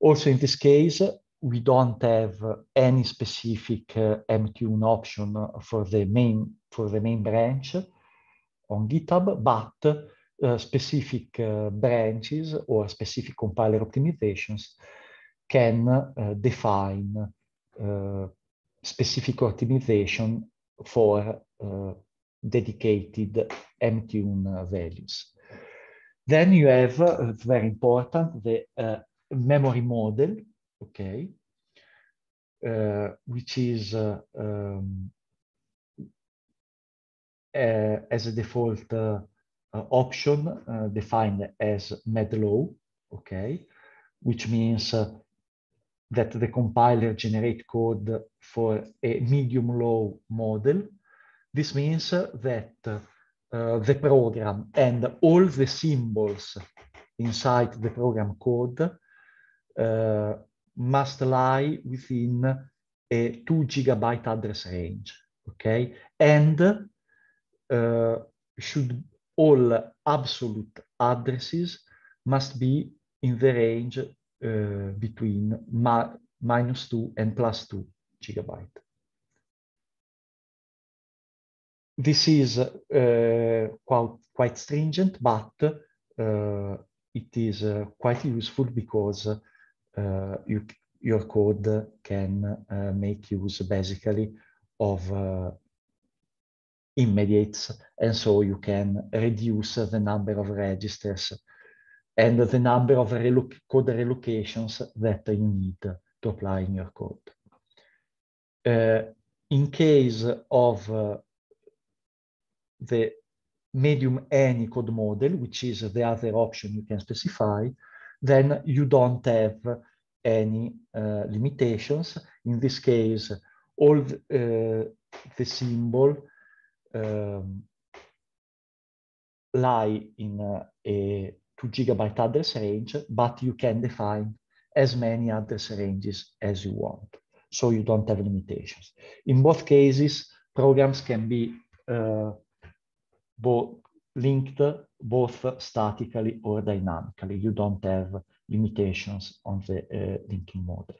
S4: Also in this case, we don't have any specific uh, mtune option for the main for the main branch on GitHub, but uh, specific uh, branches or specific compiler optimizations can uh, define specific optimization for dedicated mtune values. Then you have, very important, the memory model, okay, which is um, as a default option uh, defined as medlow, okay, which means that the compiler generate code for a medium-low model. This means that the program and all the symbols inside the program code uh, must lie within a two gigabyte address range, okay? And uh, should all absolute addresses must be in the range uh, between minus two and plus two gigabyte. This is uh, quite, quite stringent, but uh, it is quite useful because you, your code can make use basically of immediates, and so you can reduce the number of registers and the number of code relocations that you need to apply in your code. Uh, in case of uh, the medium any code model, which is the other option you can specify, then you don't have any uh, limitations. In this case, all the, uh, the symbol um, lie in a, a two gigabyte address range, but you can define as many address ranges as you want. So you don't have limitations. In both cases, programs can be uh, both linked both statically or dynamically. You don't have limitations on the uh, linking model.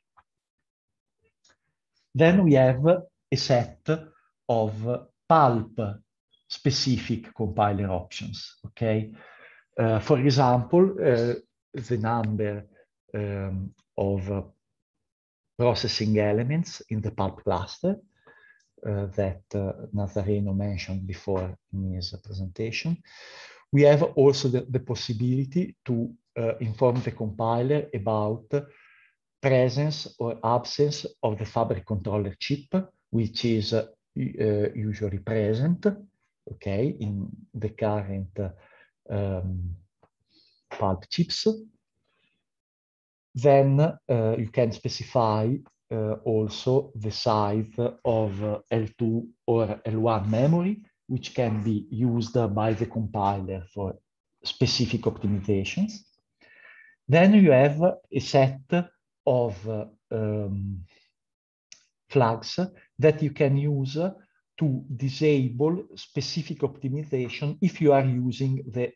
S4: Then we have a set of pulp specific compiler options, okay? Uh, for example, uh, the number um, of processing elements in the pulp cluster uh, that uh, Nazareno mentioned before in his presentation. We have also the, the possibility to uh, inform the compiler about presence or absence of the fabric controller chip, which is uh, usually present, okay, in the current um, pulp chips. Then uh, you can specify uh, also the size of uh, L2 or L1 memory, which can be used by the compiler for specific optimizations. Then you have a set of um, flags that you can use to disable specific optimization if you are using the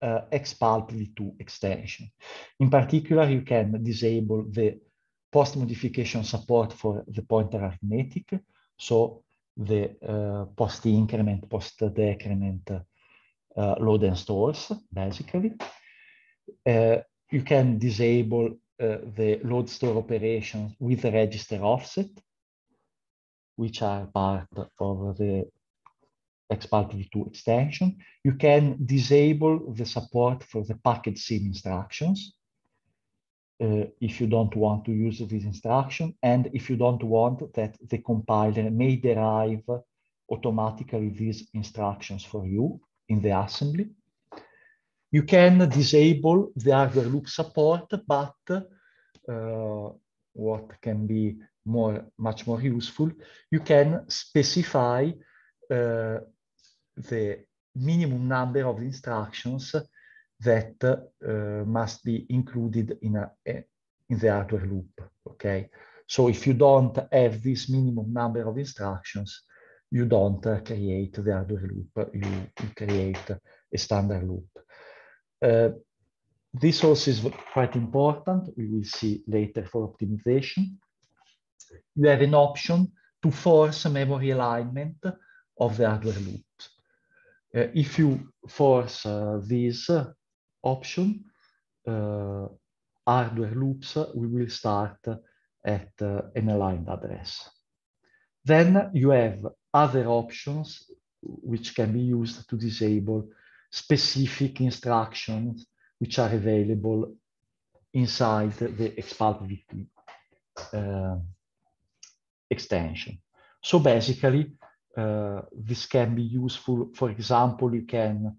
S4: uh, XPulp v2 extension. In particular, you can disable the post-modification support for the pointer arithmetic, so the uh, post-increment, post-decrement uh, load and stores, basically. Uh, you can disable uh, the load store operations with the register offset, which are part of the XPulp v2 extension. You can disable the support for the packed SIMD instructions uh, if you don't want to use this instruction and if you don't want that the compiler may derive automatically these instructions for you in the assembly. You can disable the hardware loop support, but uh, what can be more, much more useful, you can specify uh, the minimum number of instructions that uh, must be included in, a, in the hardware loop, okay? So if you don't have this minimum number of instructions, you don't uh, create the hardware loop, you, you create a standard loop. Uh, this also is quite important. We will see later for optimization. You have an option to force memory alignment of the hardware loops. Uh, if you force uh, this option, uh, hardware loops, we will start at uh, an aligned address. Then you have other options which can be used to disable specific instructions which are available inside the Xpulpv2 uh, extension. So basically, uh, this can be useful. For example, you can,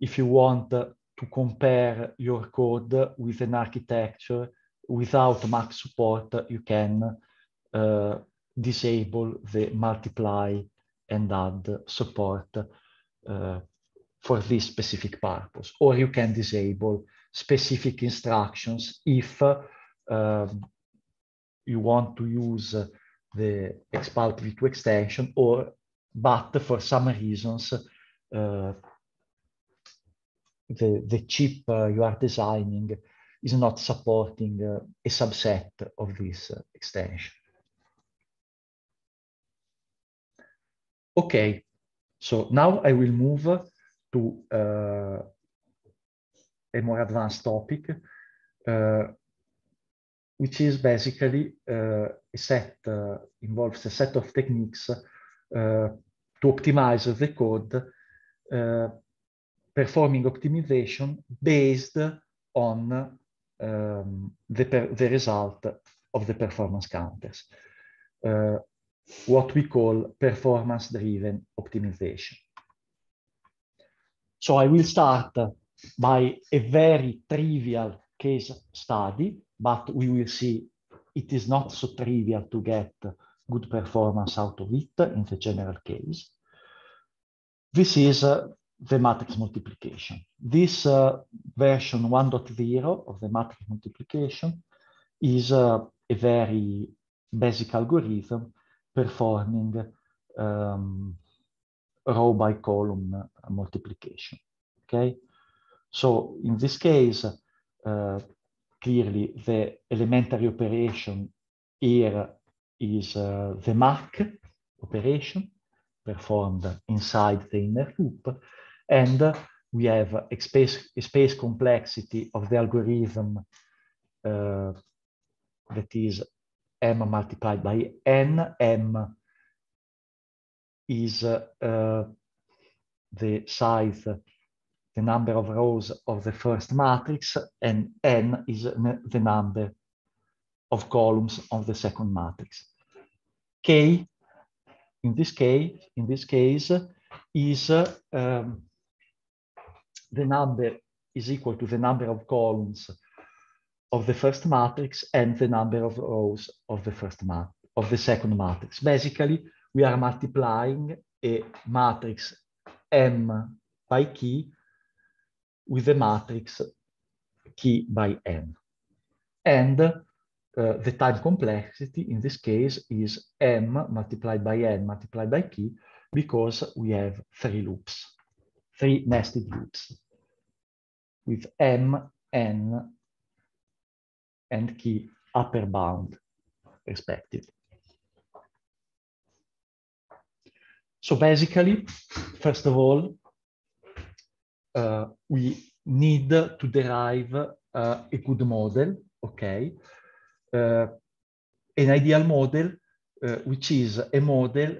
S4: if you want to compare your code with an architecture without Mac support, you can uh, disable the multiply and add support uh, for this specific purpose. Or you can disable specific instructions if uh, you want to use the Xpulpv2 extension or but for some reasons uh, the, the chip uh, you are designing is not supporting uh, a subset of this uh, extension. Okay, so now I will move to uh, a more advanced topic, uh, which is basically uh, a set, uh, involves a set of techniques uh, to optimize the code, uh, performing optimization based on um, the, the result of the performance counters what we call performance-driven optimization. So I will start by a very trivial case study, but we will see it is not so trivial to get good performance out of it in the general case. This is uh, the matrix multiplication. This uh, version 1.0 of the matrix multiplication is uh, a very basic algorithm performing um, row by column multiplication. Okay, so in this case, uh, clearly the elementary operation here is uh, the MAC operation performed inside the inner loop, and we have a space, a space complexity of the algorithm uh, that is m multiplied by n. m is uh, the size, the number of rows of the first matrix, and n is the number of columns of the second matrix. K, in this case, in this case, is um, the number is equal to the number of columns of the first matrix and the number of rows of the first mat of the second matrix. Basically, we are multiplying a matrix M by key with the matrix key by n. And uh, the time complexity in this case is m multiplied by n multiplied by key because we have three loops, three nested loops with m, n, and key upper bound respectively. So basically, first of all, uh, we need to derive uh, a good model, okay? Uh, an ideal model, which is a model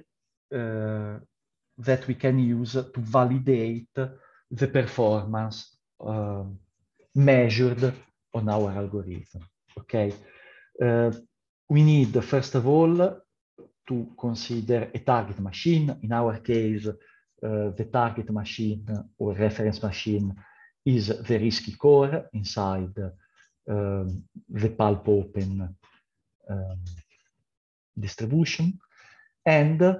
S4: that we can use to validate the performance measured on our algorithm okay? We need, first of all, to consider a target machine. In our case, the target machine or reference machine is the RISC-V core inside um, the pulp open um, distribution. And, uh,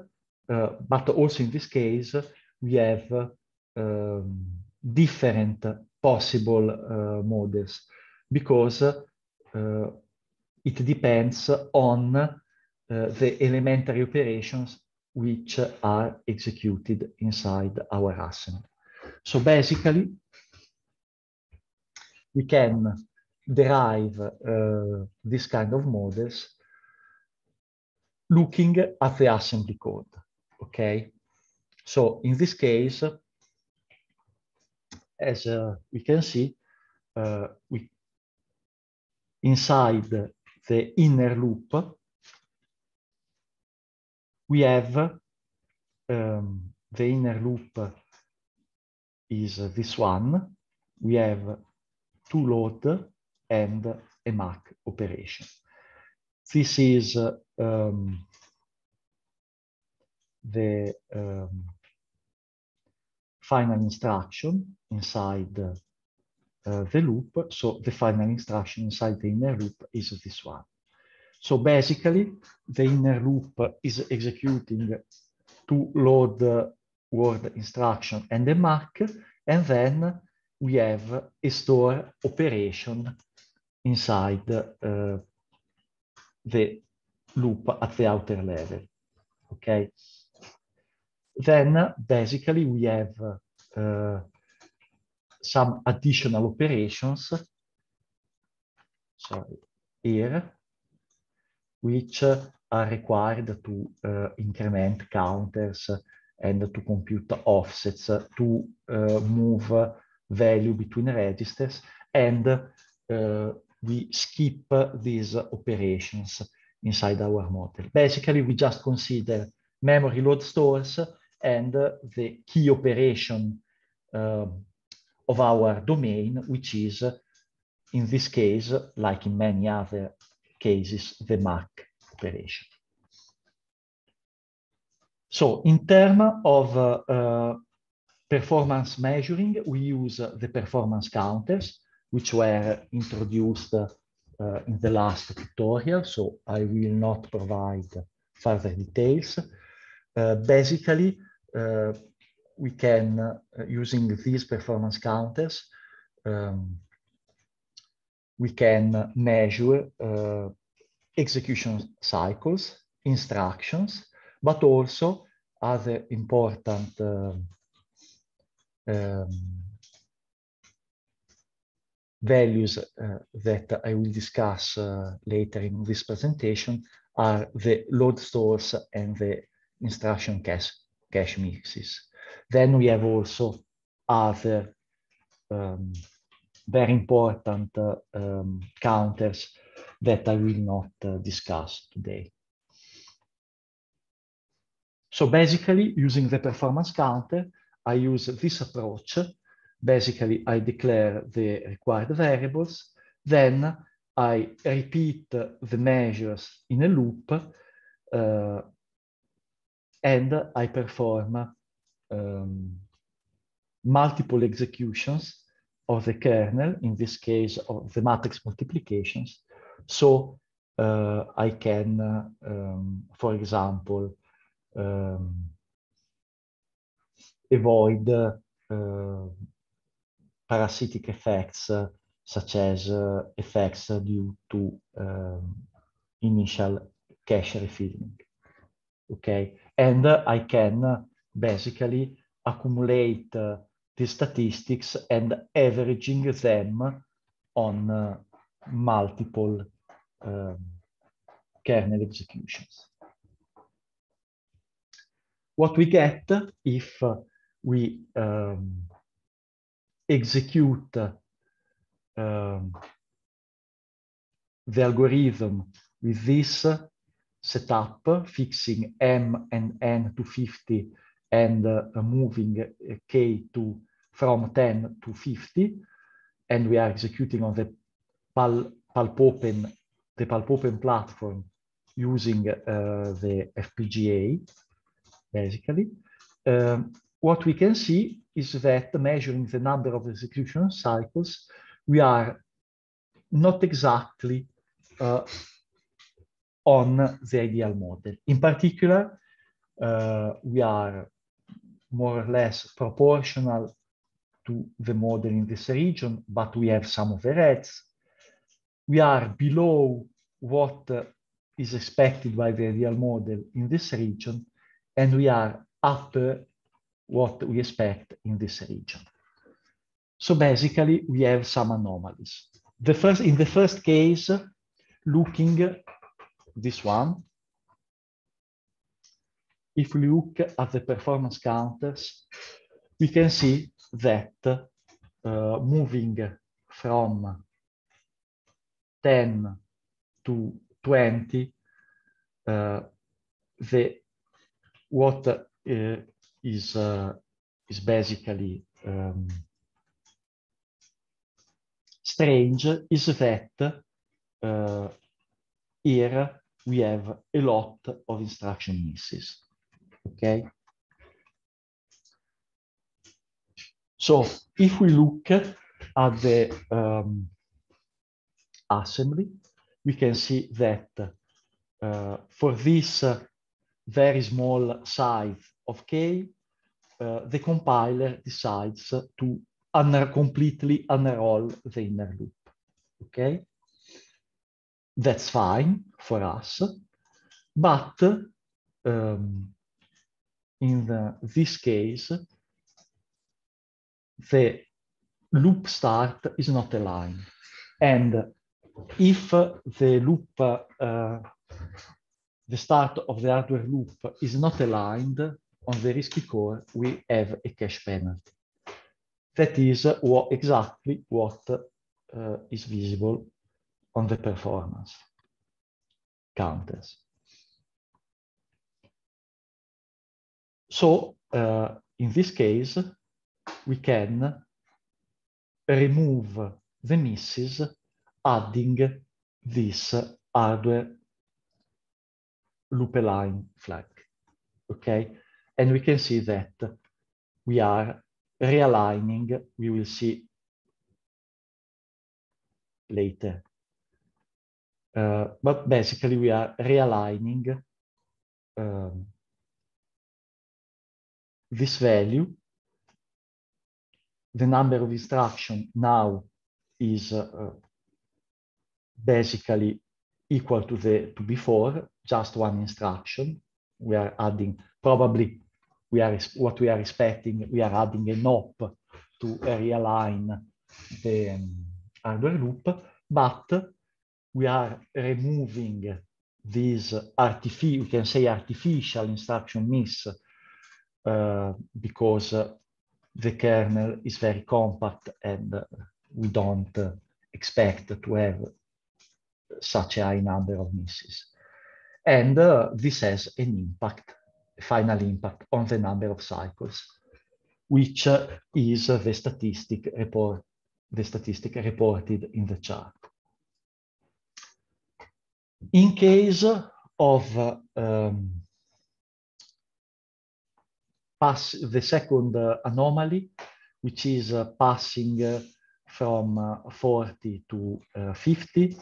S4: but also in this case, we have um, different possible uh, models because uh, it depends on uh, the elementary operations which are executed inside our assembly. So basically, we can derive uh, this kind of models looking at the assembly code, okay? So in this case, as uh, we can see, uh, we inside the inner loop, we have um, the inner loop is this one. We have two load and a MAC operation. This is um, the um, final instruction inside uh, the loop. So the final instruction inside the inner loop is this one. So basically, the inner loop is executing to load the word instruction and the MAC, and then we have a store operation inside uh, the loop at the outer level. Okay. Then basically we have uh, some additional operations. Sorry, here, which are required to uh, increment counters and to compute offsets to uh, move value between registers and uh, we skip these operations inside our model. Basically, we just consider memory load stores and the key operation of our domain, which is, in this case, like in many other cases, the MAC operation. So in terms of uh, uh, performance measuring, we use the performance counters which were introduced uh, in the last tutorial, so I will not provide further details. Uh, basically, uh, we can, uh, using these performance counters, um, we can measure uh, execution cycles, instructions, but also other important um, um, values uh, that I will discuss uh, later in this presentation are the load stores and the instruction cache, cache mixes. Then we have also other um, very important um, counters that I will not uh, discuss today. So basically, using the performance counter, I use this approach basically I declare the required variables, then I repeat the measures in a loop, uh, and I perform um, multiple executions of the kernel, in this case of the matrix multiplications. So uh, I can, uh, um, for example, um, avoid uh, parasitic effects uh, such as uh, effects due to um, initial cache refilling. Okay, and uh, I can basically accumulate the statistics and averaging them on multiple um, kernel executions. What we get if we um, execute um, the algorithm with this setup, fixing m and n to 50 and uh, moving uh, k to from 10 to 50, and we are executing on the Pal PulpOpen, the PulpOpen platform using uh, the FPGA, basically. Um, what we can see is that measuring the number of execution cycles, we are not exactly uh, on the ideal model. In particular, uh, we are more or less proportional to the model in this region, but we have some overheads. We are below what uh, is expected by the ideal model in this region, and we are upper what we expect in this region. So basically, we have some anomalies. The first, in the first case, looking this one, if we look at the performance counters, we can see that uh, moving from 10 to 20, uh, the what uh, is uh, is basically um, strange is that uh, here we have a lot of instruction misses. Okay. So if we look at the um, assembly, we can see that uh, for this uh, very small size of K, uh, the compiler decides to un completely unroll the inner loop. Okay, that's fine for us, but um, in the, this case, the loop start is not aligned. And if the loop, uh, the start of the hardware loop is not aligned on the RISC-V core, we have a cache penalty. That is what, exactly what uh, is visible on the performance counters. So uh, in this case, we can remove the misses adding this hardware loop align flag, okay? And we can see that we are realigning, we will see later. Uh, but basically we are realigning um, this value. The number of instruction now is uh, basically equal to the to before, just one instruction. We are adding probably we are what we are expecting. We are adding a NOP to realign the um, hardware loop, but we are removing this artificial, we can say artificial instruction miss because uh, the kernel is very compact and uh, we don't uh, expect to have such a high number of misses. And uh, this has an impact, a final impact on the number of cycles, which uh, is the statistic report, the statistic reported in the chart. In case of uh, um, pass the second uh, anomaly, which is uh, passing uh, from uh, 40 to 50,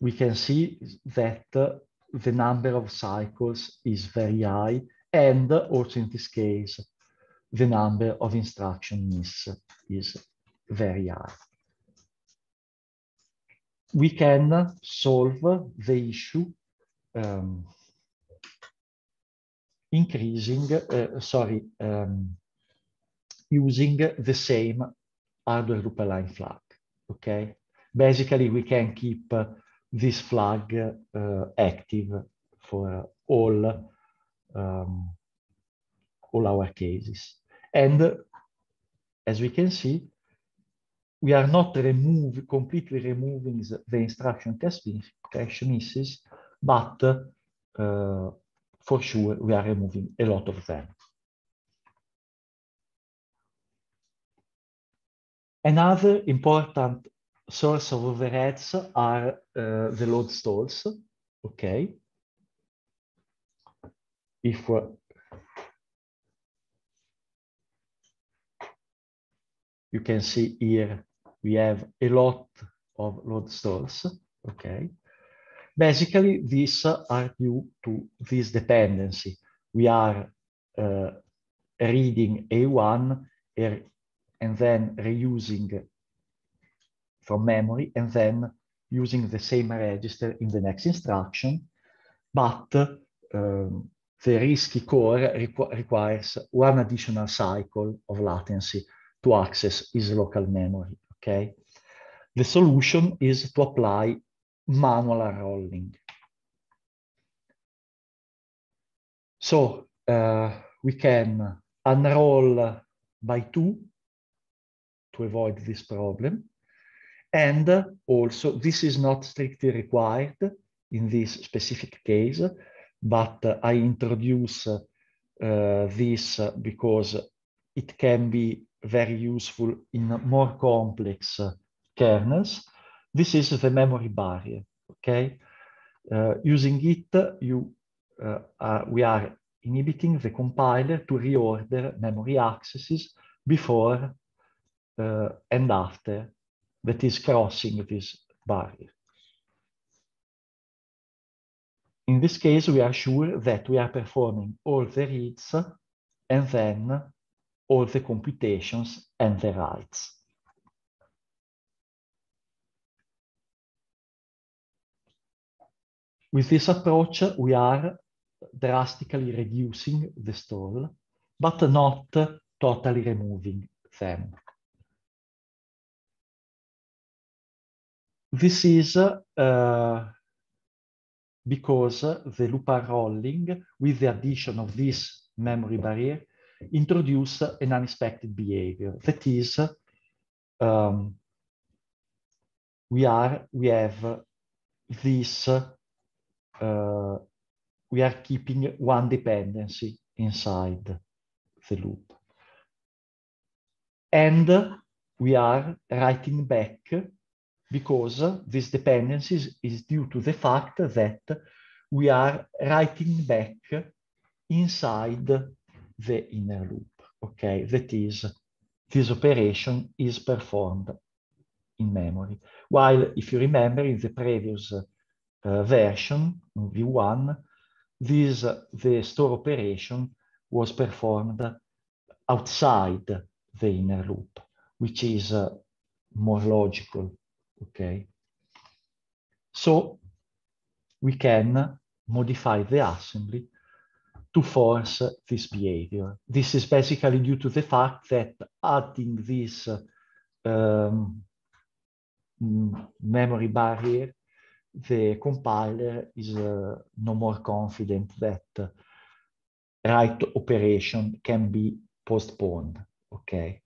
S4: we can see that the number of cycles is very high, and also in this case, the number of instruction miss is very high. We can solve the issue um, increasing, uh, sorry, um, using the same hardware align flag, okay? Basically, we can keep this flag uh, active for all, um, all our cases. And as we can see, we are not remove, completely removing the, the instruction cache misses, but uh, for sure we are removing a lot of them. Another important source of overheads are uh, the load stalls. Okay. If uh, you can see here, we have a lot of load stalls. Okay. Basically, these are due to this dependency. We are uh, reading A1 er, and then reusing from memory and then using the same register in the next instruction. But um, the RISC-V core requ requires one additional cycle of latency to access its local memory, okay? The solution is to apply manual unrolling. So uh, we can unroll by two to avoid this problem. And also, this is not strictly required in this specific case, but uh, I introduce uh, this because it can be very useful in more complex uh, kernels. This is the memory barrier, okay? Uh, using it, you, uh, we are inhibiting the compiler to reorder memory accesses before uh, and after that is crossing this barrier. In this case, we are sure that we are performing all the reads and then all the computations and the writes. With this approach, we are drastically reducing the stall, but not totally removing them. This is uh, because the loop unrolling, with the addition of this memory barrier, introduce an unexpected behavior. That is, um, we are we have this uh, we are keeping one dependency inside the loop. And we are writing back because this dependency is due to the fact that we are writing back inside the inner loop. Okay, that is, this operation is performed in memory. While if you remember in the previous version, V1, this, the store operation was performed outside the inner loop, which is uh, more logical, okay? So we can modify the assembly to force this behavior. This is basically due to the fact that adding this um, memory barrier the compiler is uh, no more confident that write operation can be postponed, okay?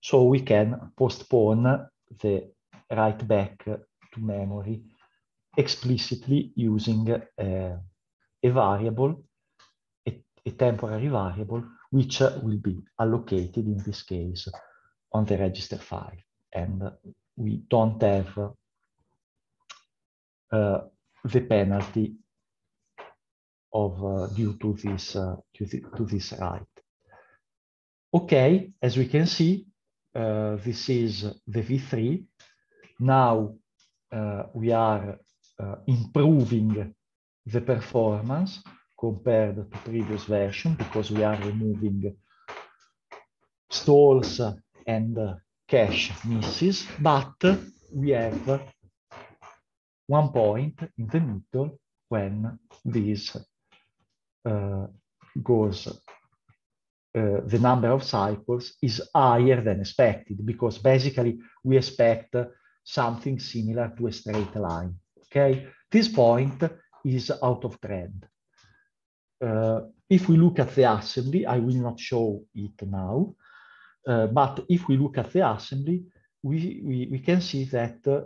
S4: So we can postpone the write back to memory explicitly using uh, a variable, a, a, temporary variable, which uh, will be allocated in this case on the register file. And we don't have Uh, the penalty of uh, due to this uh, to, to this right. Okay, as we can see, uh, this is the V3. Now uh, we are improving the performance compared to previous version because we are removing stalls and cache misses, but we have one point in the middle when this uh, goes, uh, the number of cycles is higher than expected because basically we expect something similar to a straight line, okay? This point is out of trend. Uh, if we look at the assembly, I will not show it now, uh, but if we look at the assembly, we, we, we can see that uh,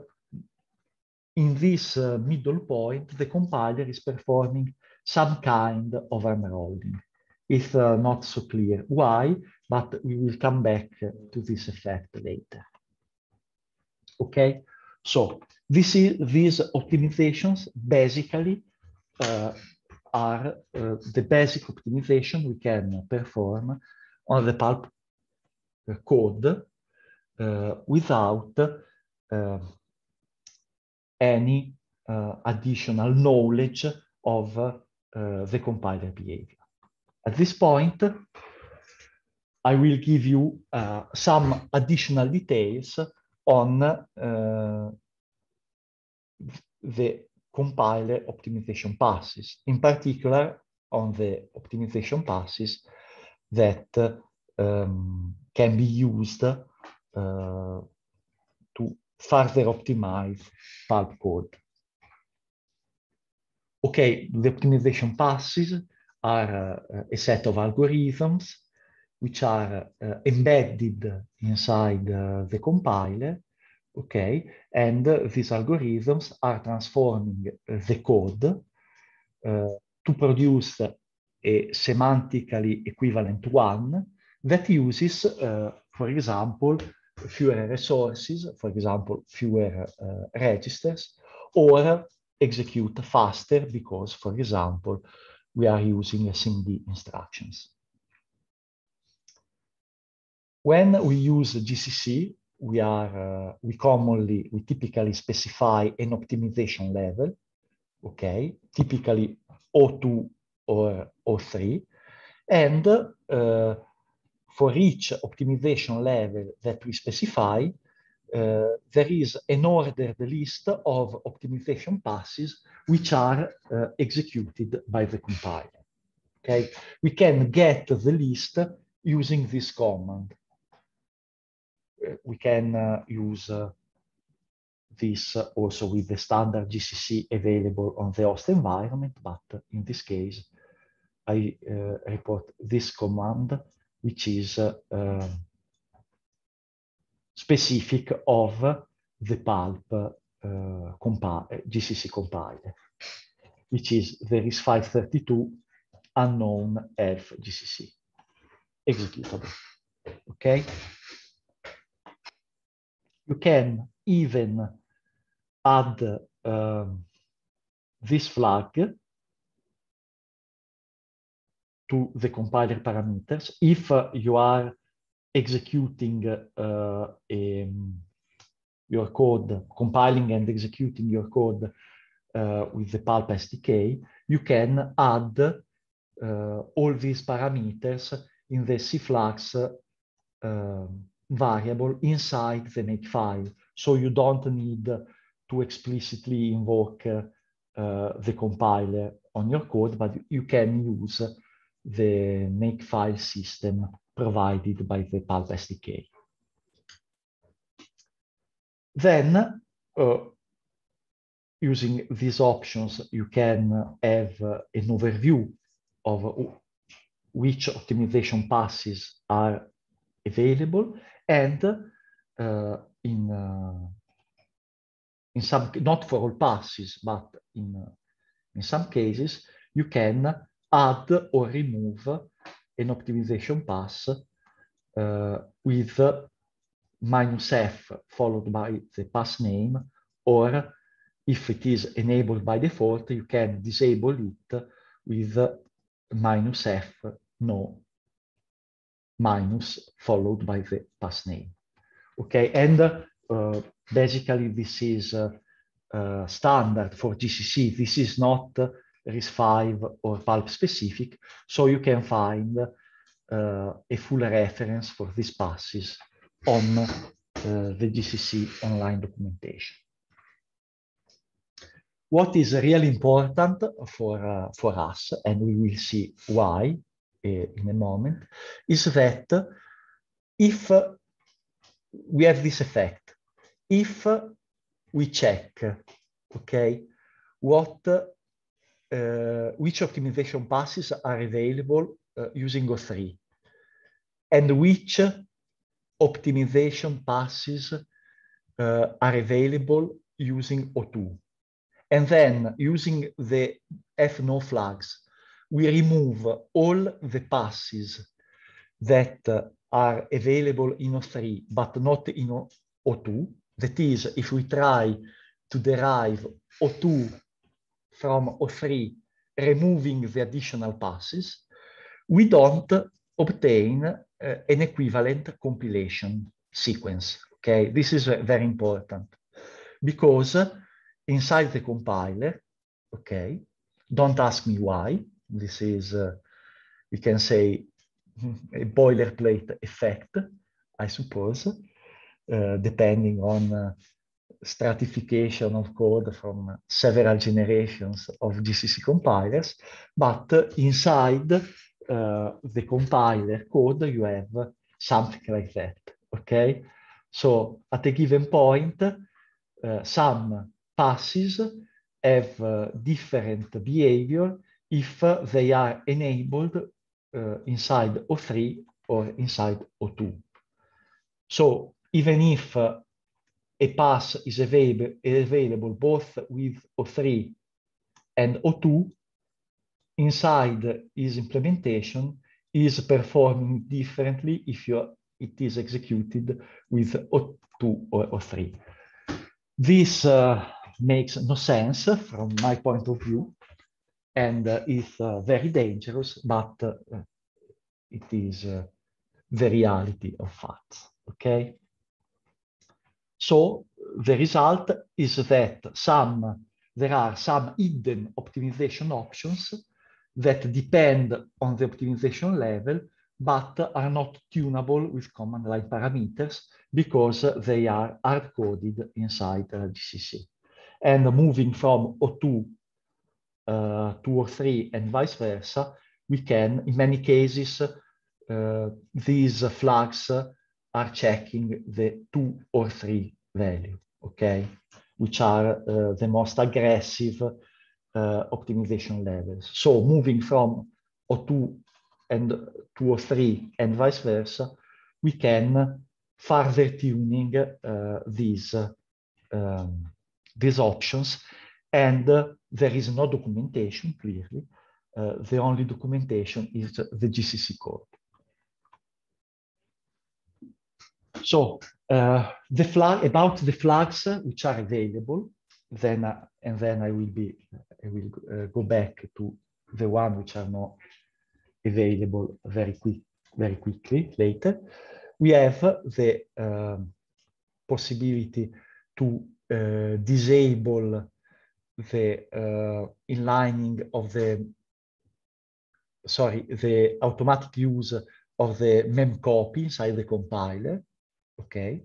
S4: in this uh, middle point, the compiler is performing some kind of unrolling. It's uh, not so clear why, but we will come back to this effect later. Okay, so this is, these optimizations basically uh, are uh, the basic optimization we can perform on the pulp uh, code uh, without any uh, additional knowledge of uh, the compiler behavior. At this point, I will give you uh, some additional details on uh, the compiler optimization passes, in particular on the optimization passes that um, can be used uh, to further optimize pulp code. Okay, the optimization passes are uh, a set of algorithms which are uh, embedded inside uh, the compiler, okay? And these algorithms are transforming the code uh, to produce a semantically equivalent one that uses, uh, for example, fewer resources, for example, fewer uh, registers, or execute faster because, for example, we are using SIMD instructions. When we use GCC, we are uh, we commonly we typically specify an optimization level, okay, typically O2 or O3, and uh, for each optimization level that we specify, uh, there is an ordered list of optimization passes which are uh, executed by the compiler. Okay, we can get the list using this command we can uh, use uh, this also with the standard GCC available on the host environment, but in this case, I uh, report this command, which is specific of the pulp uh, compi GCC compiler, which is there is 532 unknown elf GCC executable. Okay you can even add um, this flag to the compiler parameters if uh, you are executing uh, a, your code, compiling and executing your code uh, with the Pulp SDK, you can add uh, all these parameters in the cflags um, variable inside the makefile. So you don't need to explicitly invoke uh, the compiler on your code, but you can use the makefile system provided by the Pulp SDK. Then, uh, using these options, you can have uh, an overview of which optimization passes are available and uh, in uh, in some not for all passes, but in uh, in some cases you can add or remove an optimization pass uh, with minus f followed by the pass name, or if it is enabled by default, you can disable it with minus f no minus followed by the pass name. Okay, and uh, basically this is uh, uh, standard for GCC. This is not RISC-V or pulp specific, so you can find uh, a full reference for these passes on uh, the GCC online documentation. What is really important for, uh, for us, and we will see why, in a moment, is that if we have this effect, if we check, okay, what, uh, which optimization passes are available uh, using O3, and which optimization passes uh, are available using O2. And then using the FNO flags, we remove all the passes that are available in O3, but not in O2. That is, if we try to derive O2 from O3, removing the additional passes, we don't obtain uh, an equivalent compilation sequence. Okay, this is very important because inside the compiler, okay? Don't ask me why. This is, uh, we can say, a boilerplate effect, I suppose, uh, depending on stratification of code from several generations of GCC compilers. But inside uh, the compiler code, you have something like that, okay? So at a given point, uh, some passes have uh, different behavior if they are enabled uh, inside O3 or inside O2. So even if uh, a pass is available, both with O3 and O2, inside his implementation is performing differently if it is executed with O2 or O3. This uh, makes no sense from my point of view and uh, is uh, very dangerous, but uh, it is uh, the reality of facts, okay? So the result is that some, there are some hidden optimization options that depend on the optimization level, but are not tunable with command line parameters because they are hard-coded inside GCC. And moving from O2 uh, to O3 and vice versa, we can, in many cases, uh, these flags are checking the two or three value, okay, which are uh, the most aggressive uh, optimization levels. So moving from O2 and O3 and vice versa, we can further tuning uh, these, um, these options. And there is no documentation, clearly. Uh, the only documentation is the GCC code. So uh, the flag about the flags which are available, then uh, and then I will be I will uh, go back to the one which are not available very quick very quickly later. We have the um, possibility to uh, disable the uh, inlining of the sorry the automatic use of the mem copy inside the compiler okay?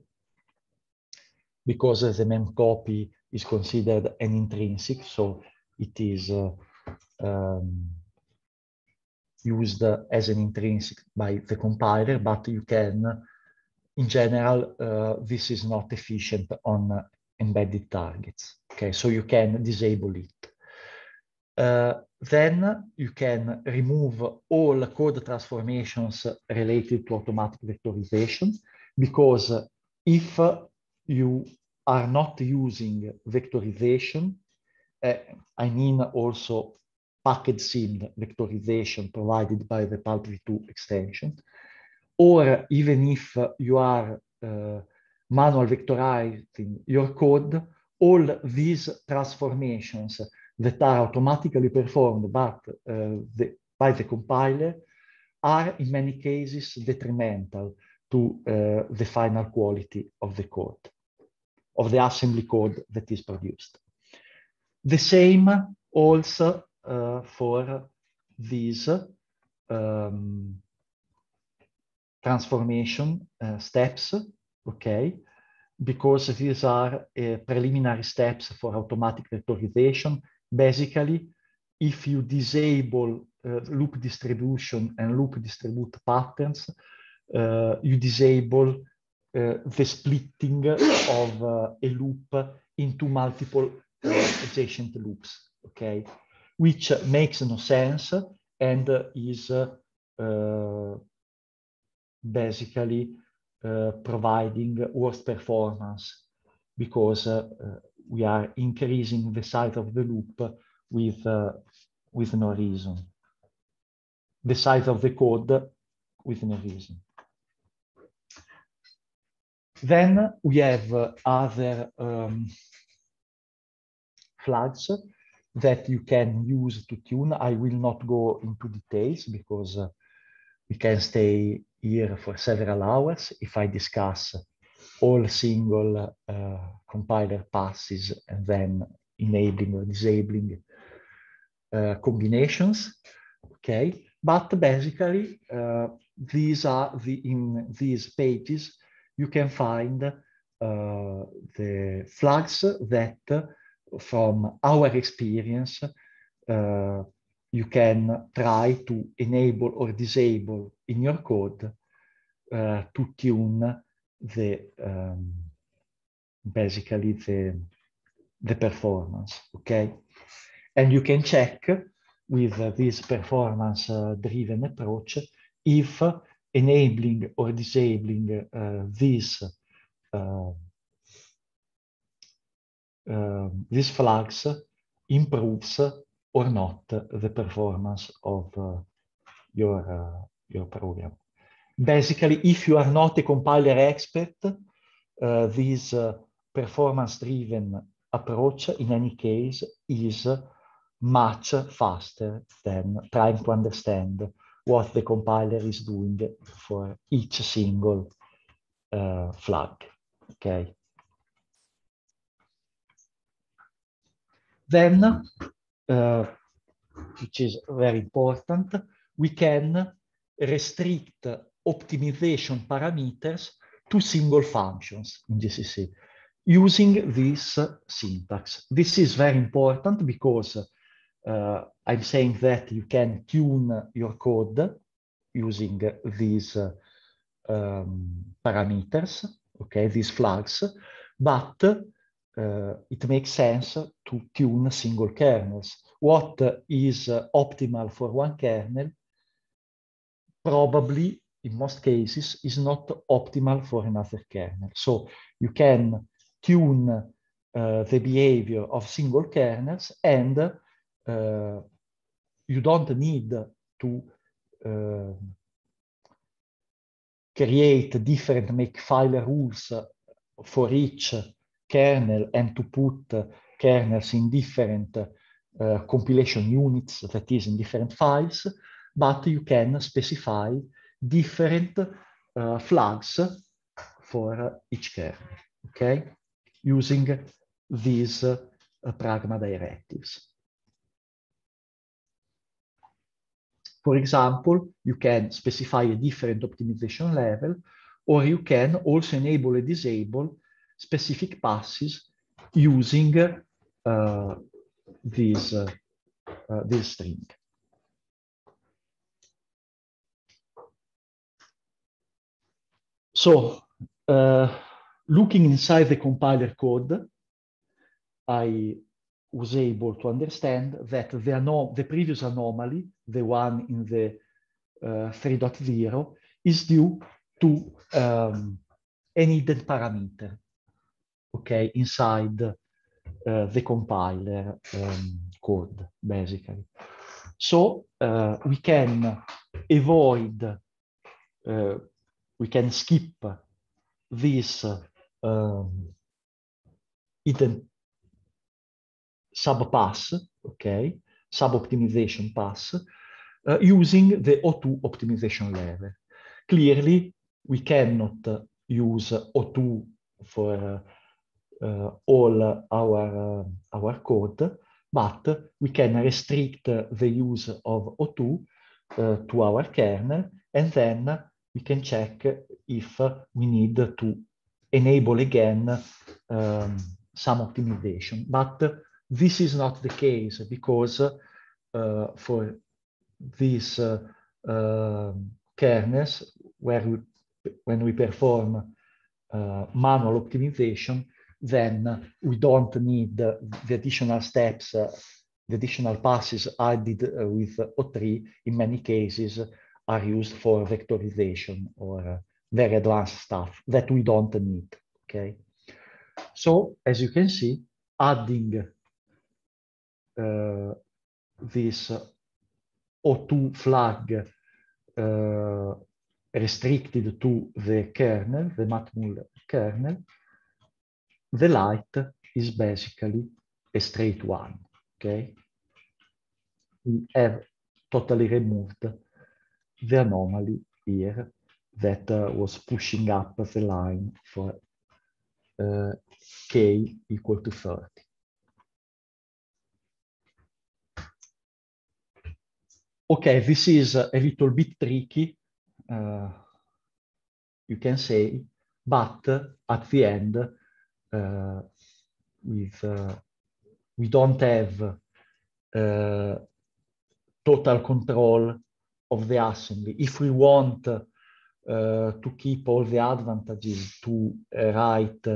S4: Because the mem copy is considered an intrinsic, so it is uh, um, used as an intrinsic by the compiler, but you can, in general, uh, this is not efficient on uh, embedded targets. Okay, so you can disable it. Uh, then you can remove all code transformations related to automatic vectorization because if you are not using vectorization, uh, I mean also sim vectorization provided by the PulpV2 extension, or even if you are uh, manual vectorizing your code, all these transformations that are automatically performed but, uh, the, by the compiler are in many cases detrimental to uh, the final quality of the code, of the assembly code that is produced. The same also uh, for these um, transformation uh, steps, okay? Because these are uh, preliminary steps for automatic vectorization. Basically, if you disable uh, loop distribution and loop distribute patterns, you disable uh, the splitting of uh, a loop into multiple adjacent loops, okay? Which makes no sense and is basically uh, providing worse performance because uh, uh, we are increasing the size of the loop with, with no reason. The size of the code with no reason. Then we have uh, other um, flags that you can use to tune. I will not go into details because uh, we can stay here for several hours if I discuss all single uh, compiler passes and then enabling or disabling uh, combinations. Okay, but basically uh, these are the in these pages you can find uh, the flags that from our experience uh, you can try to enable or disable in your code uh, to tune the um, basically the the performance okay? And you can check with this performance uh, driven approach if enabling or disabling uh, this uh, um, these flags improves or not the performance of uh, your your program. Basically, if you are not a compiler expert, this performance-driven approach, in any case, is much faster than trying to understand what the compiler is doing for each single uh, flag. Okay. Then, uh, which is very important, we can restrict optimization parameters to single functions in GCC using this syntax. This is very important because uh, I'm saying that you can tune your code using these uh, um, parameters, okay, these flags, but uh, it makes sense to tune single kernels. What is optimal for one kernel probably in most cases is not optimal for another kernel. So you can tune uh, the behavior of single kernels and uh, you don't need to uh, create different makefile rules for each kernel and to put kernels in different uh, compilation units, that is in different files, but you can specify different uh, flags for each kernel, okay? Using these uh, pragma directives. For example, you can specify a different optimization level, or you can also enable and disable specific passes using uh, this, uh, uh, this string. So, uh, looking inside the compiler code, I was able to understand that the, the previous anomaly, the one in the uh, 3.0, is due to um, an hidden parameter, okay, inside uh, the compiler um, code, basically. So uh, we can avoid, we can skip this um, hidden sub-pass, okay, sub-optimization pass, uh, using the O2 optimization level. Clearly, we cannot use O2 for uh, all our, our code, but we can restrict the use of O2 to our kernel, and then we can check if we need to enable again um, some optimization. But this is not the case because uh, for these uh, uh, kernels, where we, when we perform uh, manual optimization, then we don't need the additional steps, uh, the additional passes added uh, with O3 in many cases are used for vectorization or very advanced stuff that we don't need, okay? So as you can see, adding this O2 flag uh, restricted to the kernel, the matmul kernel, the light is basically a straight one, okay? We have totally removed the anomaly here that uh, was pushing up the line for uh, k equal to 30. Okay, this is a little bit tricky, uh, you can say, but at the end, uh, with, uh, we don't have uh, total control of the assembly. If we want uh, to keep all the advantages to write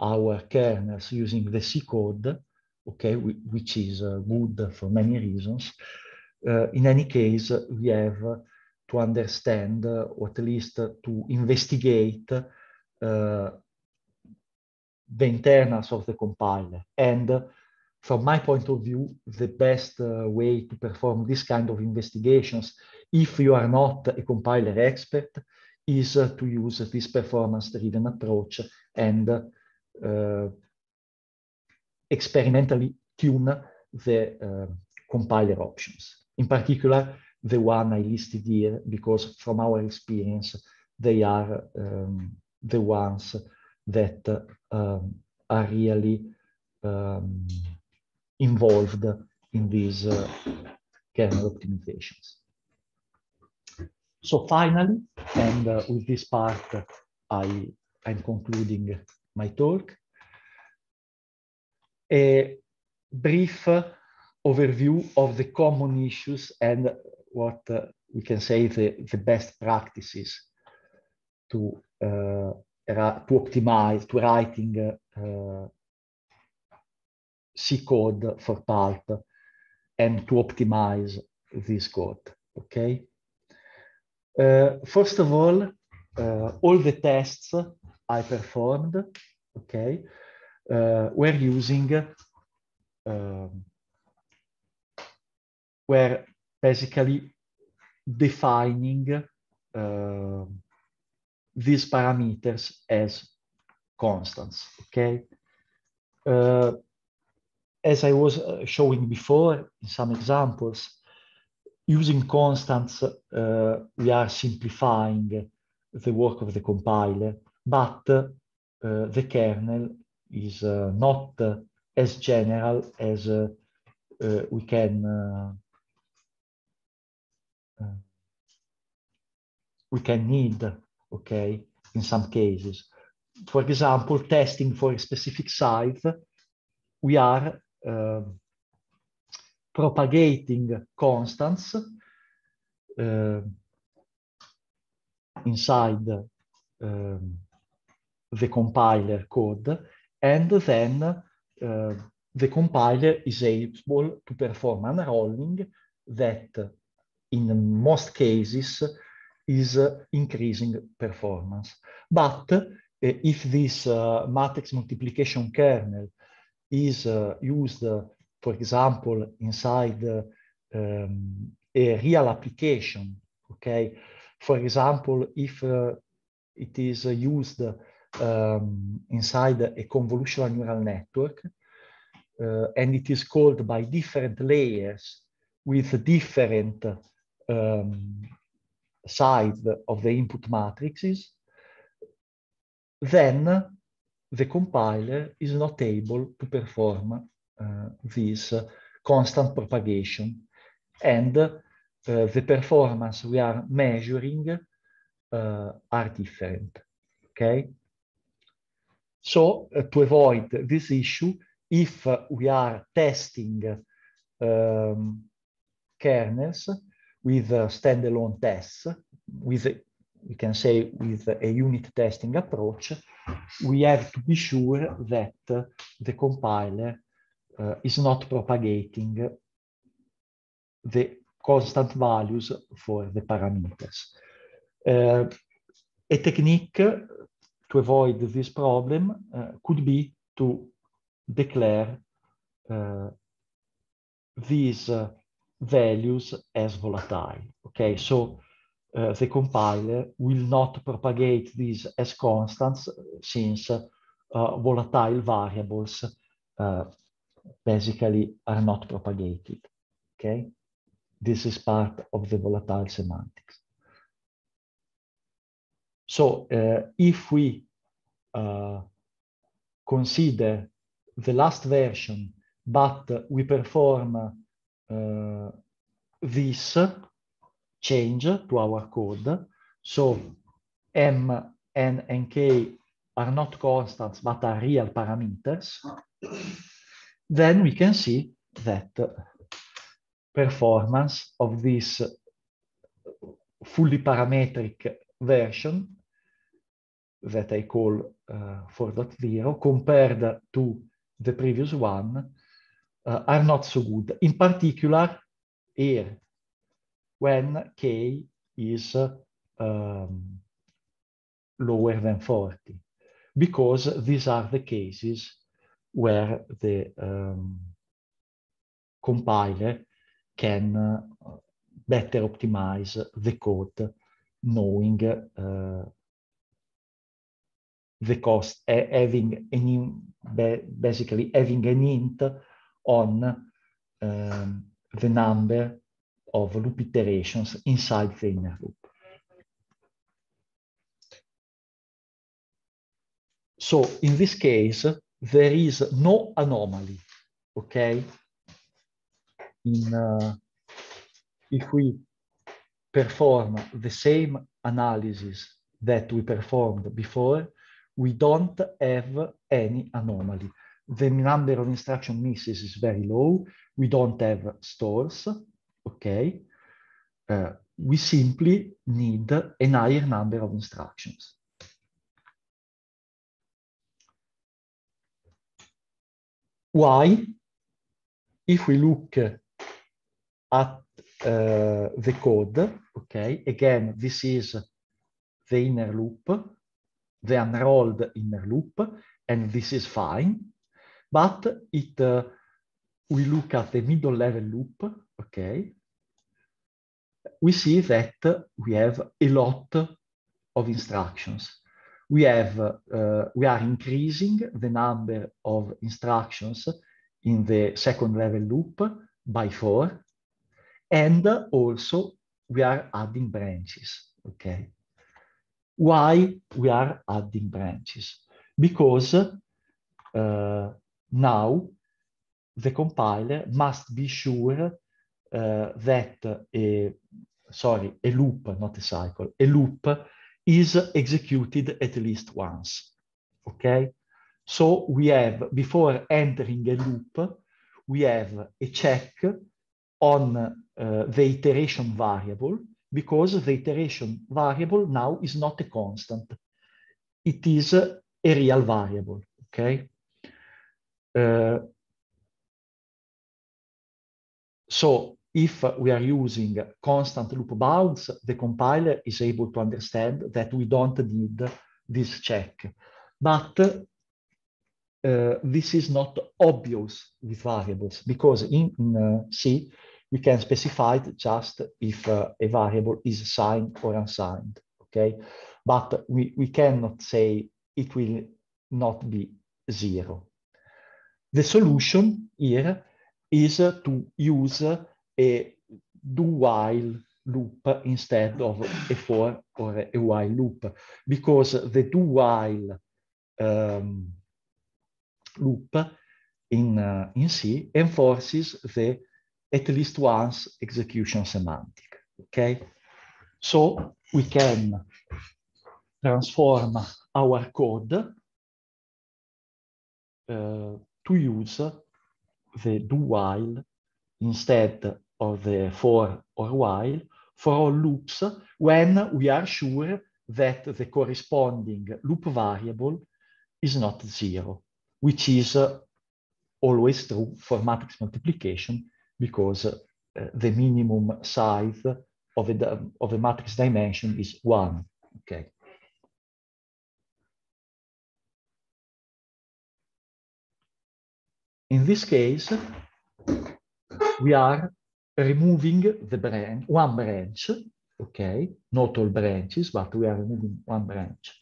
S4: our kernels using the C code, okay, which is uh, good for many reasons. Uh, in any case, we have to understand, or at least to investigate the internals of the compiler. And from my point of view, the best uh, way to perform this kind of investigations, if you are not a compiler expert, is uh, to use this performance-driven approach and uh, experimentally tune the compiler options. In particular, the one I listed here, because from our experience, they are um, the ones that um, are really um, involved in these uh, kernel optimizations. So finally, and uh, with this part, I, I'm concluding my talk. A brief overview of the common issues and what uh, we can say the, the best practices to, uh, to optimize, to writing uh, C code for pulp and to optimize this code, okay? Uh, first of all, uh, all the tests I performed, okay, uh, were using, were basically defining uh, these parameters as constants, okay? Uh, as I was uh, showing before in some examples, using constants, uh, we are simplifying the work of the compiler, but uh, the kernel is uh, not as general as we can we can need, okay, in some cases. For example, testing for a specific size, we are uh, propagating constants uh, inside um, the compiler code, and then uh, the compiler is able to perform unrolling that in most cases is uh, increasing performance. But uh, if this uh, matrix multiplication kernel is used, for example, inside um, a real application, okay? For example, if it is used um, inside a convolutional neural network, uh, and it is called by different layers with different um, sides of the input matrices, then the compiler is not able to perform uh, this constant propagation. And uh, the performance we are measuring uh, are different, okay? So uh, to avoid this issue, if uh, we are testing um, kernels with uh, standalone tests, with we can say with a unit testing approach, we have to be sure that the compiler uh, is not propagating the constant values for the parameters. Uh, a technique to avoid this problem uh, could be to declare uh, these values as volatile. Okay, so uh, the compiler will not propagate these as constants since uh, volatile variables uh, basically are not propagated. Okay, this is part of the volatile semantics. So uh, if we uh, consider the last version, but we perform uh, this, change to our code. So M, N, and K are not constants, but are real parameters. Then we can see that performance of this fully parametric version that I call uh, 4.0 compared to the previous one uh, are not so good. In particular, here, when k is uh, um, lower than 40, because these are the cases where the um, compiler can uh, better optimize the code knowing uh, the cost, having an basically having an int on um, the number of loop iterations inside the inner loop. So in this case, there is no anomaly, okay? In, uh, if we perform the same analysis that we performed before, we don't have any anomaly. The number of instruction misses is very low. We don't have stores, okay? Uh, we simply need a higher number of instructions. Why? If we look at uh, the code, okay, again, this is the inner loop, the unrolled inner loop, and this is fine. But it, uh, we look at the middle level loop, okay, we see that we have a lot of instructions. We have uh, we are increasing the number of instructions in the second level loop by four and also we are adding branches okay? Why we are adding branches? Because uh, now the compiler must be sure uh, that a sorry a loop not a cycle a loop is executed at least once. Okay? So we have, before entering a loop, we have a check on uh, the iteration variable because the iteration variable now is not a constant. It is a real variable, okay? Uh, so if we are using constant loop bounds, the compiler is able to understand that we don't need this check. But uh, this is not obvious with variables because in, in uh, C, we can specify just if uh, a variable is signed or unsigned, okay? But we, we cannot say it will not be zero. The solution here is to use a do while loop instead of a for or a while loop because the do while um, loop in, uh, in C enforces the at least once execution semantic. Okay, so we can transform our code uh, to use the do while instead of the for or while for all loops when we are sure that the corresponding loop variable is not zero, which is uh, always true for matrix multiplication because uh, the minimum size of a, of a matrix dimension is one, okay. In this case, we are removing the branch, one branch, okay, not all branches, but we are removing one branch.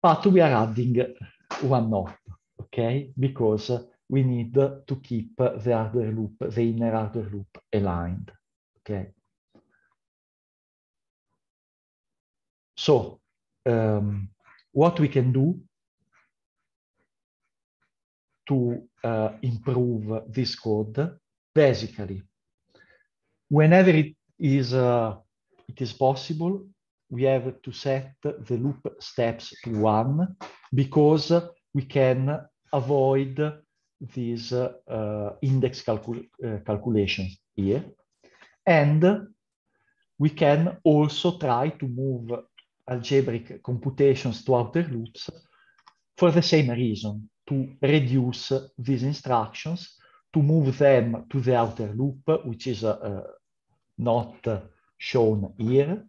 S4: But we are adding one knot, okay, because we need to keep the hardware loop, the inner hardware loop aligned, okay. So, um, what we can do to uh, improve this code basically, whenever it, is uh, it is possible. We have to set the loop steps to one because we can avoid these uh, uh, index uh, calculations here. And we can also try to move algebraic computations to outer loops for the same reason, to reduce these instructions, to move them to the outer loop, which is uh, uh, not uh, shown here,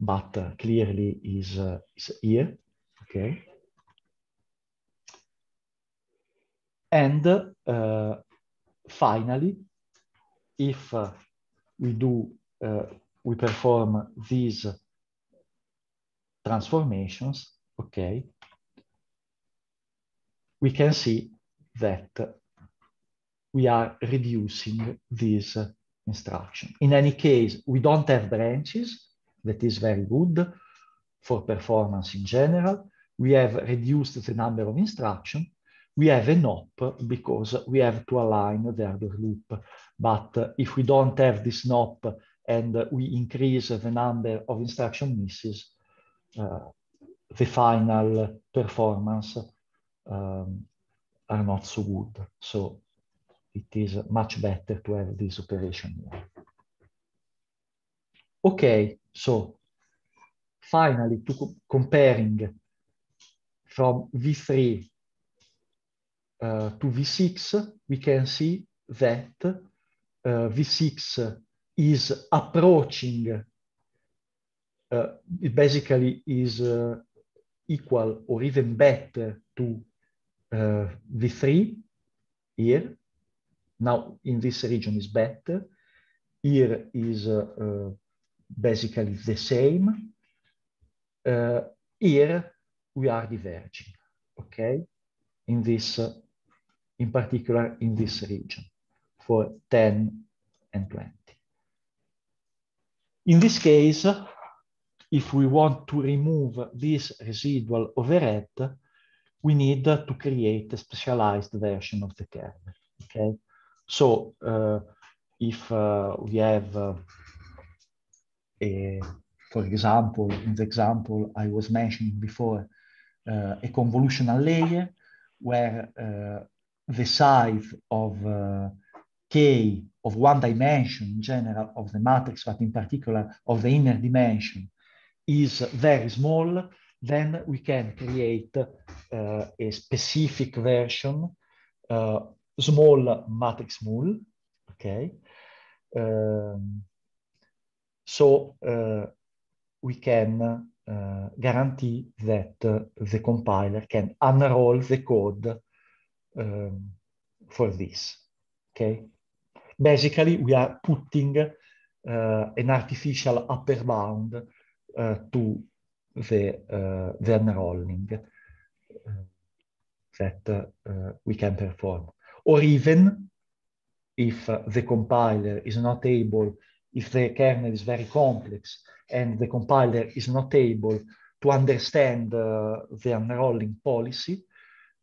S4: but clearly is, is here, okay? And uh, finally, if uh, we do, uh, we perform these transformations, okay, we can see that we are reducing this instruction. In any case, we don't have branches. That is very good for performance in general. We have reduced the number of instructions we have a NOP because we have to align the other loop. But if we don't have this NOP and we increase the number of instruction misses, uh, the final performance um, are not so good. So it is much better to have this operation here. Okay, so finally to co comparing from V3 uh, to V6, we can see that uh, V6 is approaching, uh, it basically is uh, equal or even better to uh, V3 here. Now in this region is better. Here is uh, basically the same. here we are diverging, okay? In this in particular in this region for 10 and 20. In this case, if we want to remove this residual overhead, we need to create a specialized version of the kernel. Okay, so uh, if uh, we have, uh, a, for example, in the example I was mentioning before, a convolutional layer where the size of uh, K of one dimension in general of the matrix, but in particular of the inner dimension is very small, then we can create uh, a specific version, uh, small matrix mul, okay? Um, so uh, we can uh, guarantee that uh, the compiler can unroll the code um, for this. Okay. Basically, we are putting uh, an artificial upper bound to the uh, the unrolling uh, that uh, we can perform, or even if uh, the compiler is not able, if the kernel is very complex and the compiler is not able to understand the unrolling policy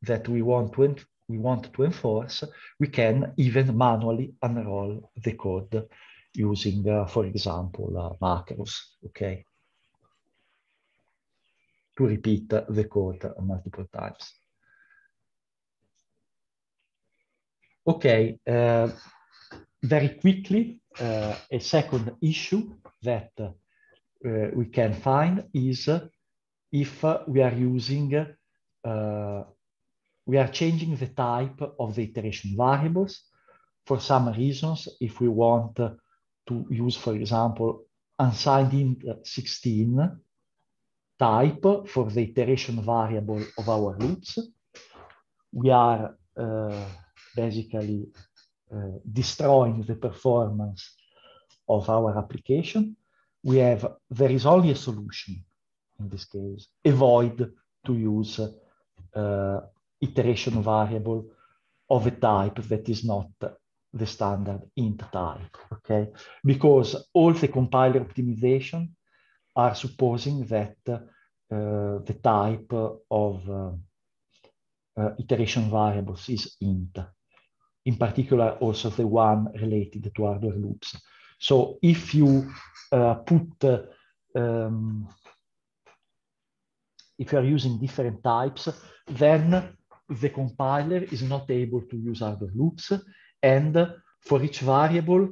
S4: that we want to we want to enforce, we can even manually unroll the code using, uh, for example, uh, macros, okay? To repeat the code multiple times. Okay, uh, very quickly, uh, a second issue that uh, we can find is if we are using we are changing the type of the iteration variables. For some reasons, if we want to use, for example, unsigned int 16 type for the iteration variable of our loops, we are uh, basically uh, destroying the performance of our application. We have, there is only a solution in this case, avoid to use uh, iteration variable of a type that is not the standard int type, okay? Because all the compiler optimization are supposing that uh, the type of uh, uh, iteration variables is int. In particular, also the one related to hardware loops. So if you put, um, if you are using different types, then the compiler is not able to use other loops. And for each variable,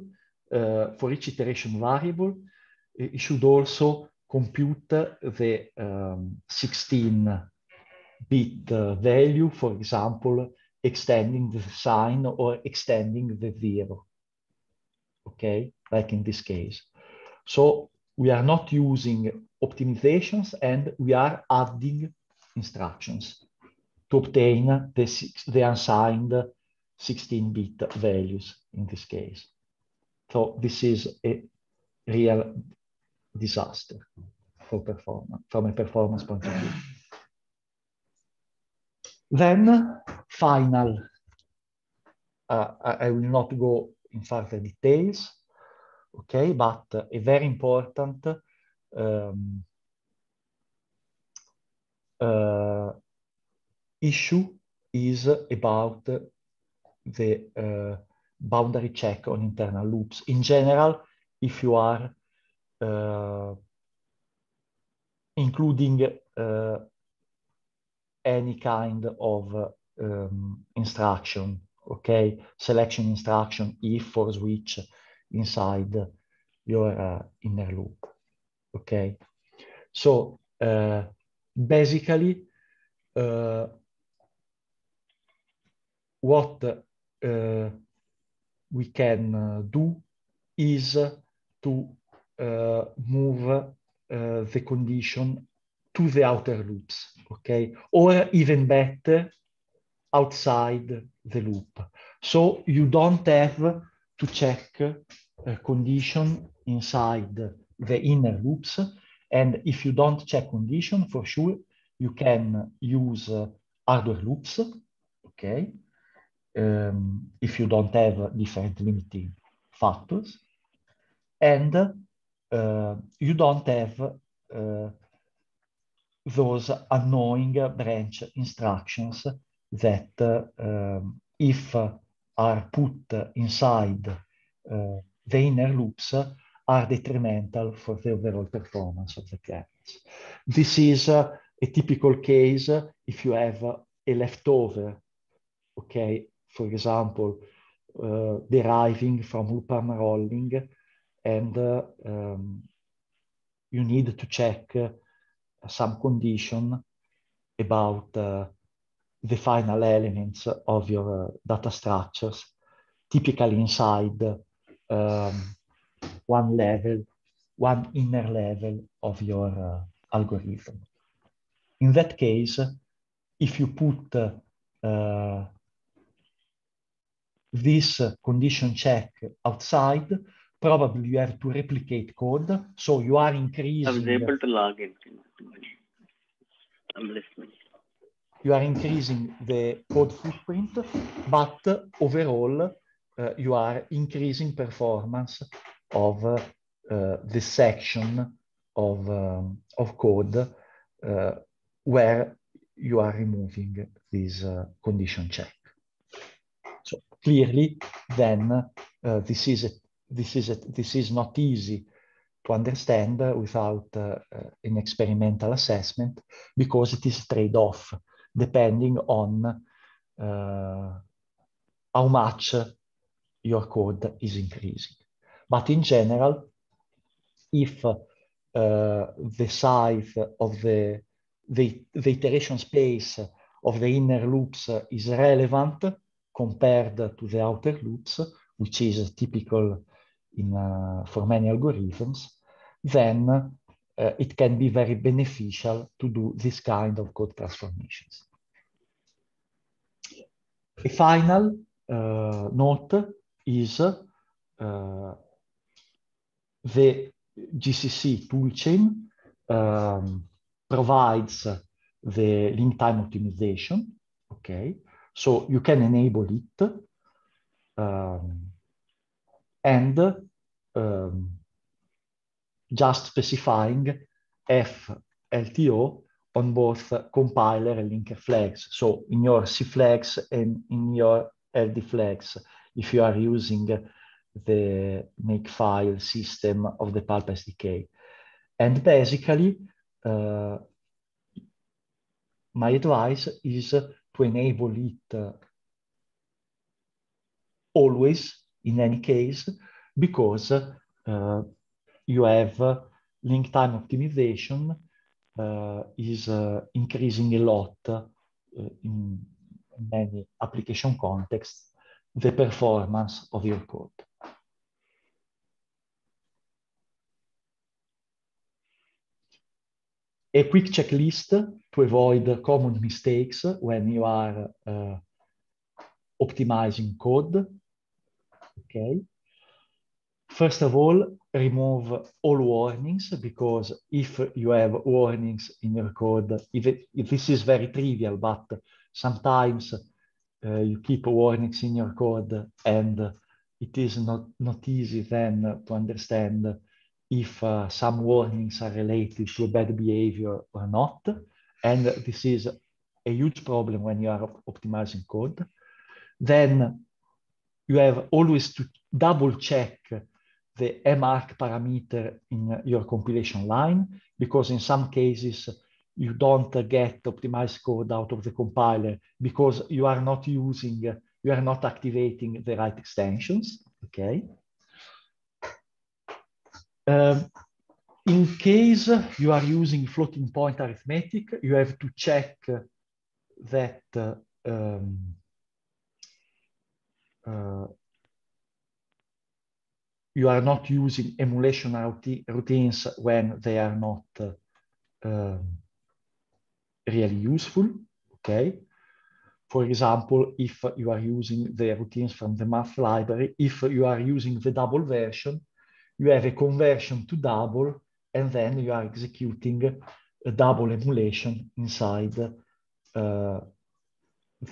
S4: uh, for each iteration variable, it should also compute the 16-bit um, uh, value, for example, extending the sign or extending the zero, okay, like in this case. So we are not using optimizations and we are adding instructions to obtain the, six, the unsigned 16-bit values in this case. So this is a real disaster for performance, from a performance point of view. Then final, uh, I will not go in further details, okay, but a very important um, uh, issue is about the uh, boundary check on internal loops. In general, if you are including uh, any kind of um, instruction, okay? Selection instruction, if or switch inside your uh, inner loop, okay? So basically, what uh, we can uh, do is to move uh, the condition to the outer loops, okay? Or even better, outside the loop. So you don't have to check a condition inside the inner loops. And if you don't check condition, for sure, you can use uh, loops, okay? Um, if you don't have different limiting factors. And uh, you don't have uh, those annoying branch instructions that um, if are put inside the inner loops are detrimental for the overall performance of the kernels. This is uh, a typical case if you have a leftover, okay, for example, uh, deriving from loop unrolling and uh, um, you need to check uh, some condition about uh, the final elements of your data structures, typically inside um, one level, one inner level of your algorithm. In that case, if you put uh, this condition check outside, probably you have to replicate code. So you are increasing. I
S5: was able to log in. I'm listening.
S4: You are increasing the code footprint, but overall, uh, you are increasing performance of uh, the section of, um, of code uh, where you are removing this uh, condition check. So clearly, then uh, this is a this is, a, this is not easy to understand without uh, an experimental assessment because it is trade-off depending on uh, how much your code is increasing. But in general, if uh, the size of the, the, the iteration space of the inner loops is relevant compared to the outer loops, which is typical in, uh, for many algorithms, then uh, it can be very beneficial to do this kind of code transformations. A final uh, note is the GCC toolchain um, provides the link time optimization, okay? So you can enable it um, and um, just specifying F LTO on both compiler and linker flags. So in your C flags and in your LD flags, if you are using the makefile system of the pulp SDK. And basically, uh, my advice is to enable it uh, always, in any case, because uh, you have uh, link time optimization uh, is increasing a lot in many application contexts, the performance of your code. a quick checklist to avoid common mistakes when you are uh, optimizing code. Okay. First of all, remove all warnings because if you have warnings in your code, if, it, if this is very trivial, but sometimes uh, you keep warnings in your code and it is not, not easy then to understand if uh, some warnings are related to bad behavior or not. And this is a huge problem when you are optimizing code. Then you have always to double check the march parameter in your compilation line, because in some cases you don't get optimized code out of the compiler because you are not using, you are not activating the right extensions, okay? Um, in case you are using floating point arithmetic, you have to check that uh, um, uh, you are not using emulation routines when they are not uh, really useful, okay? For example, if you are using the routines from the math library, if you are using the double version, you have a conversion to double, and then you are executing a double emulation inside uh,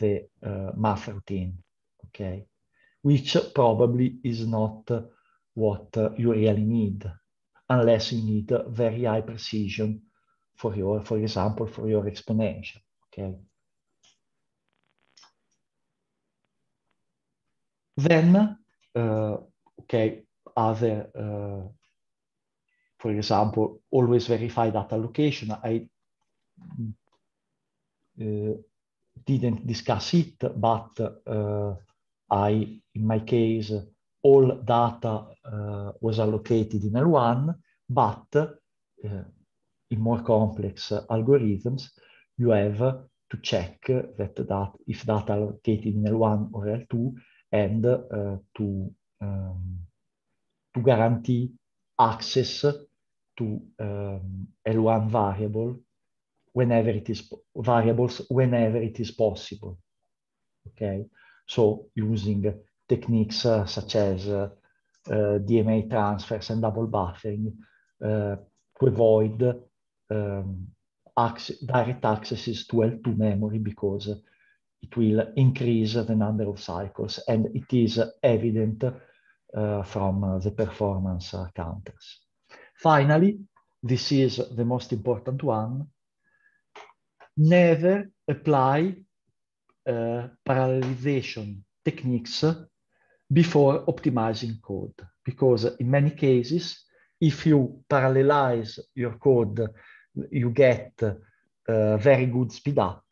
S4: the uh, math routine, okay? Which probably is not what you really need, unless you need very high precision for your, for example, for your exponential, okay? Then, uh, okay, other, uh, for example, always verify data location. I uh, didn't discuss it, but uh, I, in my case, all data uh, was allocated in L1, but uh, in more complex algorithms, you have to check that that if data allocated in L1 or L2 and uh, to um, to guarantee access to um, L1 variable whenever it is variables whenever it is possible. Okay, so using techniques such as uh, DMA transfers and double buffering uh, to avoid um, access, direct accesses to L2 memory because it will increase the number of cycles and it is evident uh, from uh, the performance uh, counters. Finally, this is the most important one. Never apply parallelization techniques before optimizing code, because in many cases, if you parallelize your code, you get uh, very good speed up,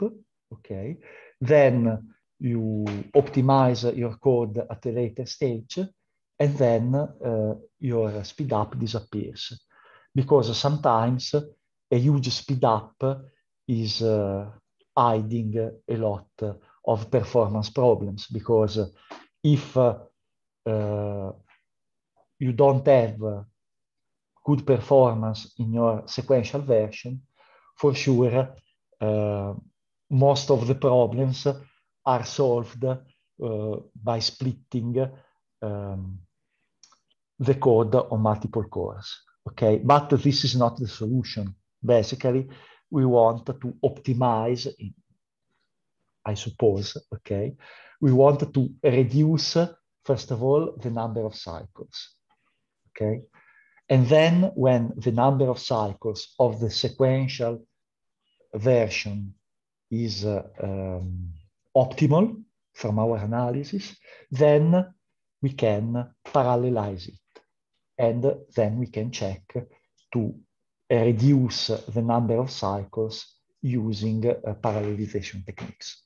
S4: okay? Then you optimize your code at a later stage, and then uh, your speed up disappears. Because sometimes a huge speed up is uh, hiding a lot of performance problems because if uh, you don't have good performance in your sequential version, for sure, uh, most of the problems are solved uh, by splitting um, the code on multiple cores. Okay, but this is not the solution. Basically, we want to optimize, I suppose, okay? We want to reduce, first of all, the number of cycles, okay? And then when the number of cycles of the sequential version is uh, um, optimal from our analysis, then we can parallelize it. And then we can check to reduce the number of cycles using uh, parallelization techniques.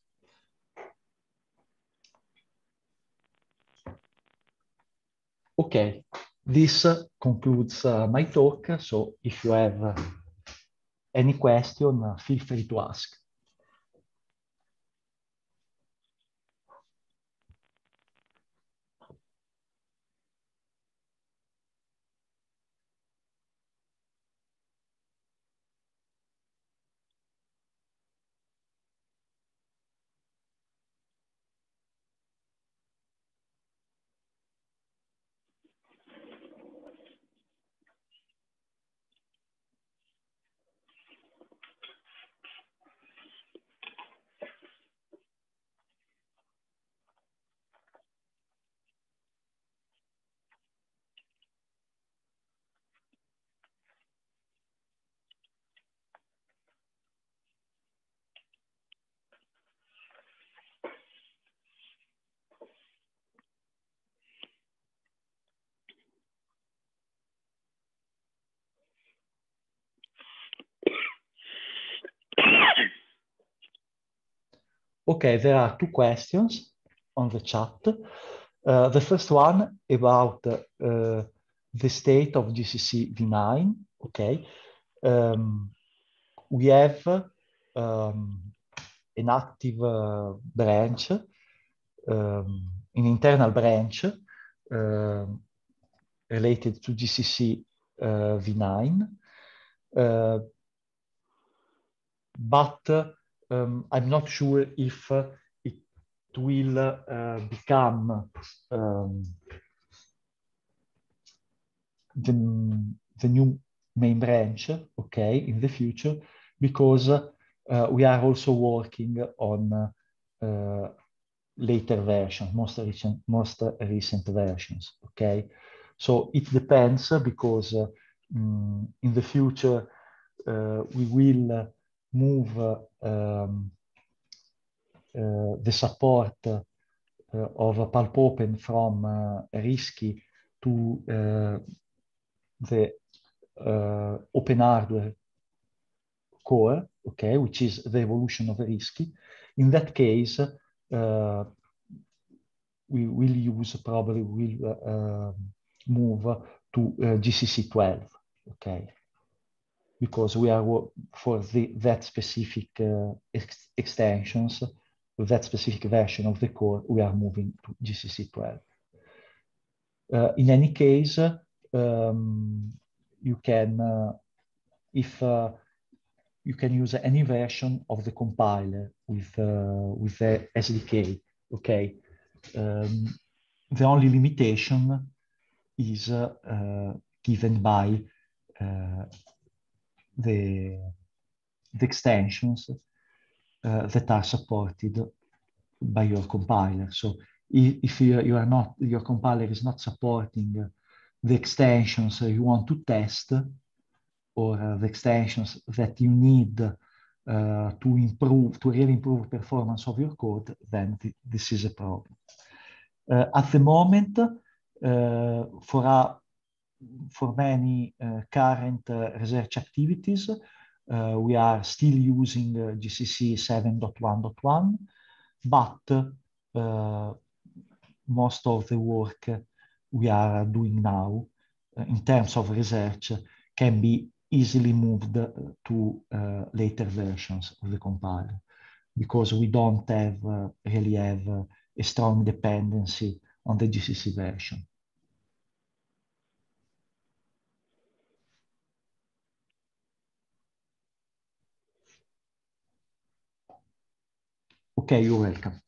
S4: Okay, this concludes uh, my talk. So if you have any question, feel free to ask. Okay, there are two questions on the chat. Uh, the first one about uh, the state of GCC v9. Okay, um, we have um, an active uh, branch, um, an internal branch uh, related to GCC uh, v9, uh, but um, I'm not sure if uh, it will uh, become um, the, the new main branch, okay, in the future, because uh, we are also working on uh, later versions, most recent, most recent versions, okay? So it depends because um, in the future uh, we will move um, uh, the support uh, of Pulp Open from uh, RISC-V to the open hardware core, okay, which is the evolution of RISC-V. In that case, we will use probably will uh, move to uh, GCC 12, okay because we are for the, that specific uh, ex extensions, that specific version of the core, we are moving to GCC 12. Uh, in any case, um, you can, uh, if uh, you can use any version of the compiler with, uh, with the SDK, okay? Um, the only limitation is uh, given by the, the extensions uh, that are supported by your compiler. So if, you, you, are not, your compiler is not supporting the extensions you want to test or uh, the extensions that you need uh, to improve, to really improve performance of your code, then th this is a problem. Uh, at the moment, uh, for our for many uh, current uh, research activities, uh, we are still using GCC 7.1.1, but most of the work we are doing now in terms of research can be easily moved to uh, later versions of the compiler because we don't have uh, really have uh, a strong dependency on the GCC version. Okay, you're welcome.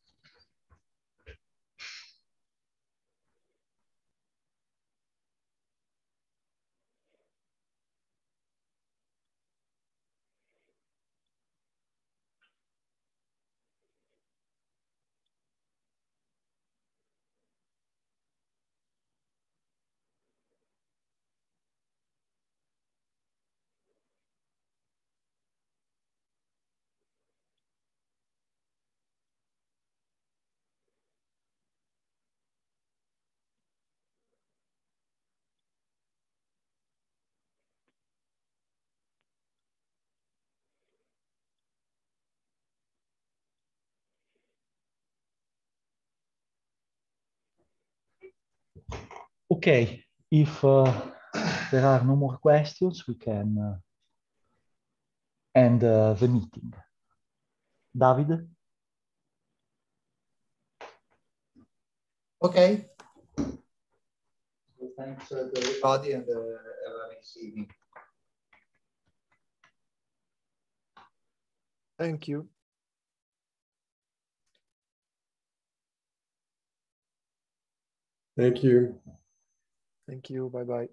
S4: Okay, if uh, there are no more questions, we can uh, end uh, the meeting. David?
S2: Okay. So thanks uh, to everybody and uh, have a nice evening.
S1: Thank you.
S5: Thank you.
S1: Thank you. Bye bye.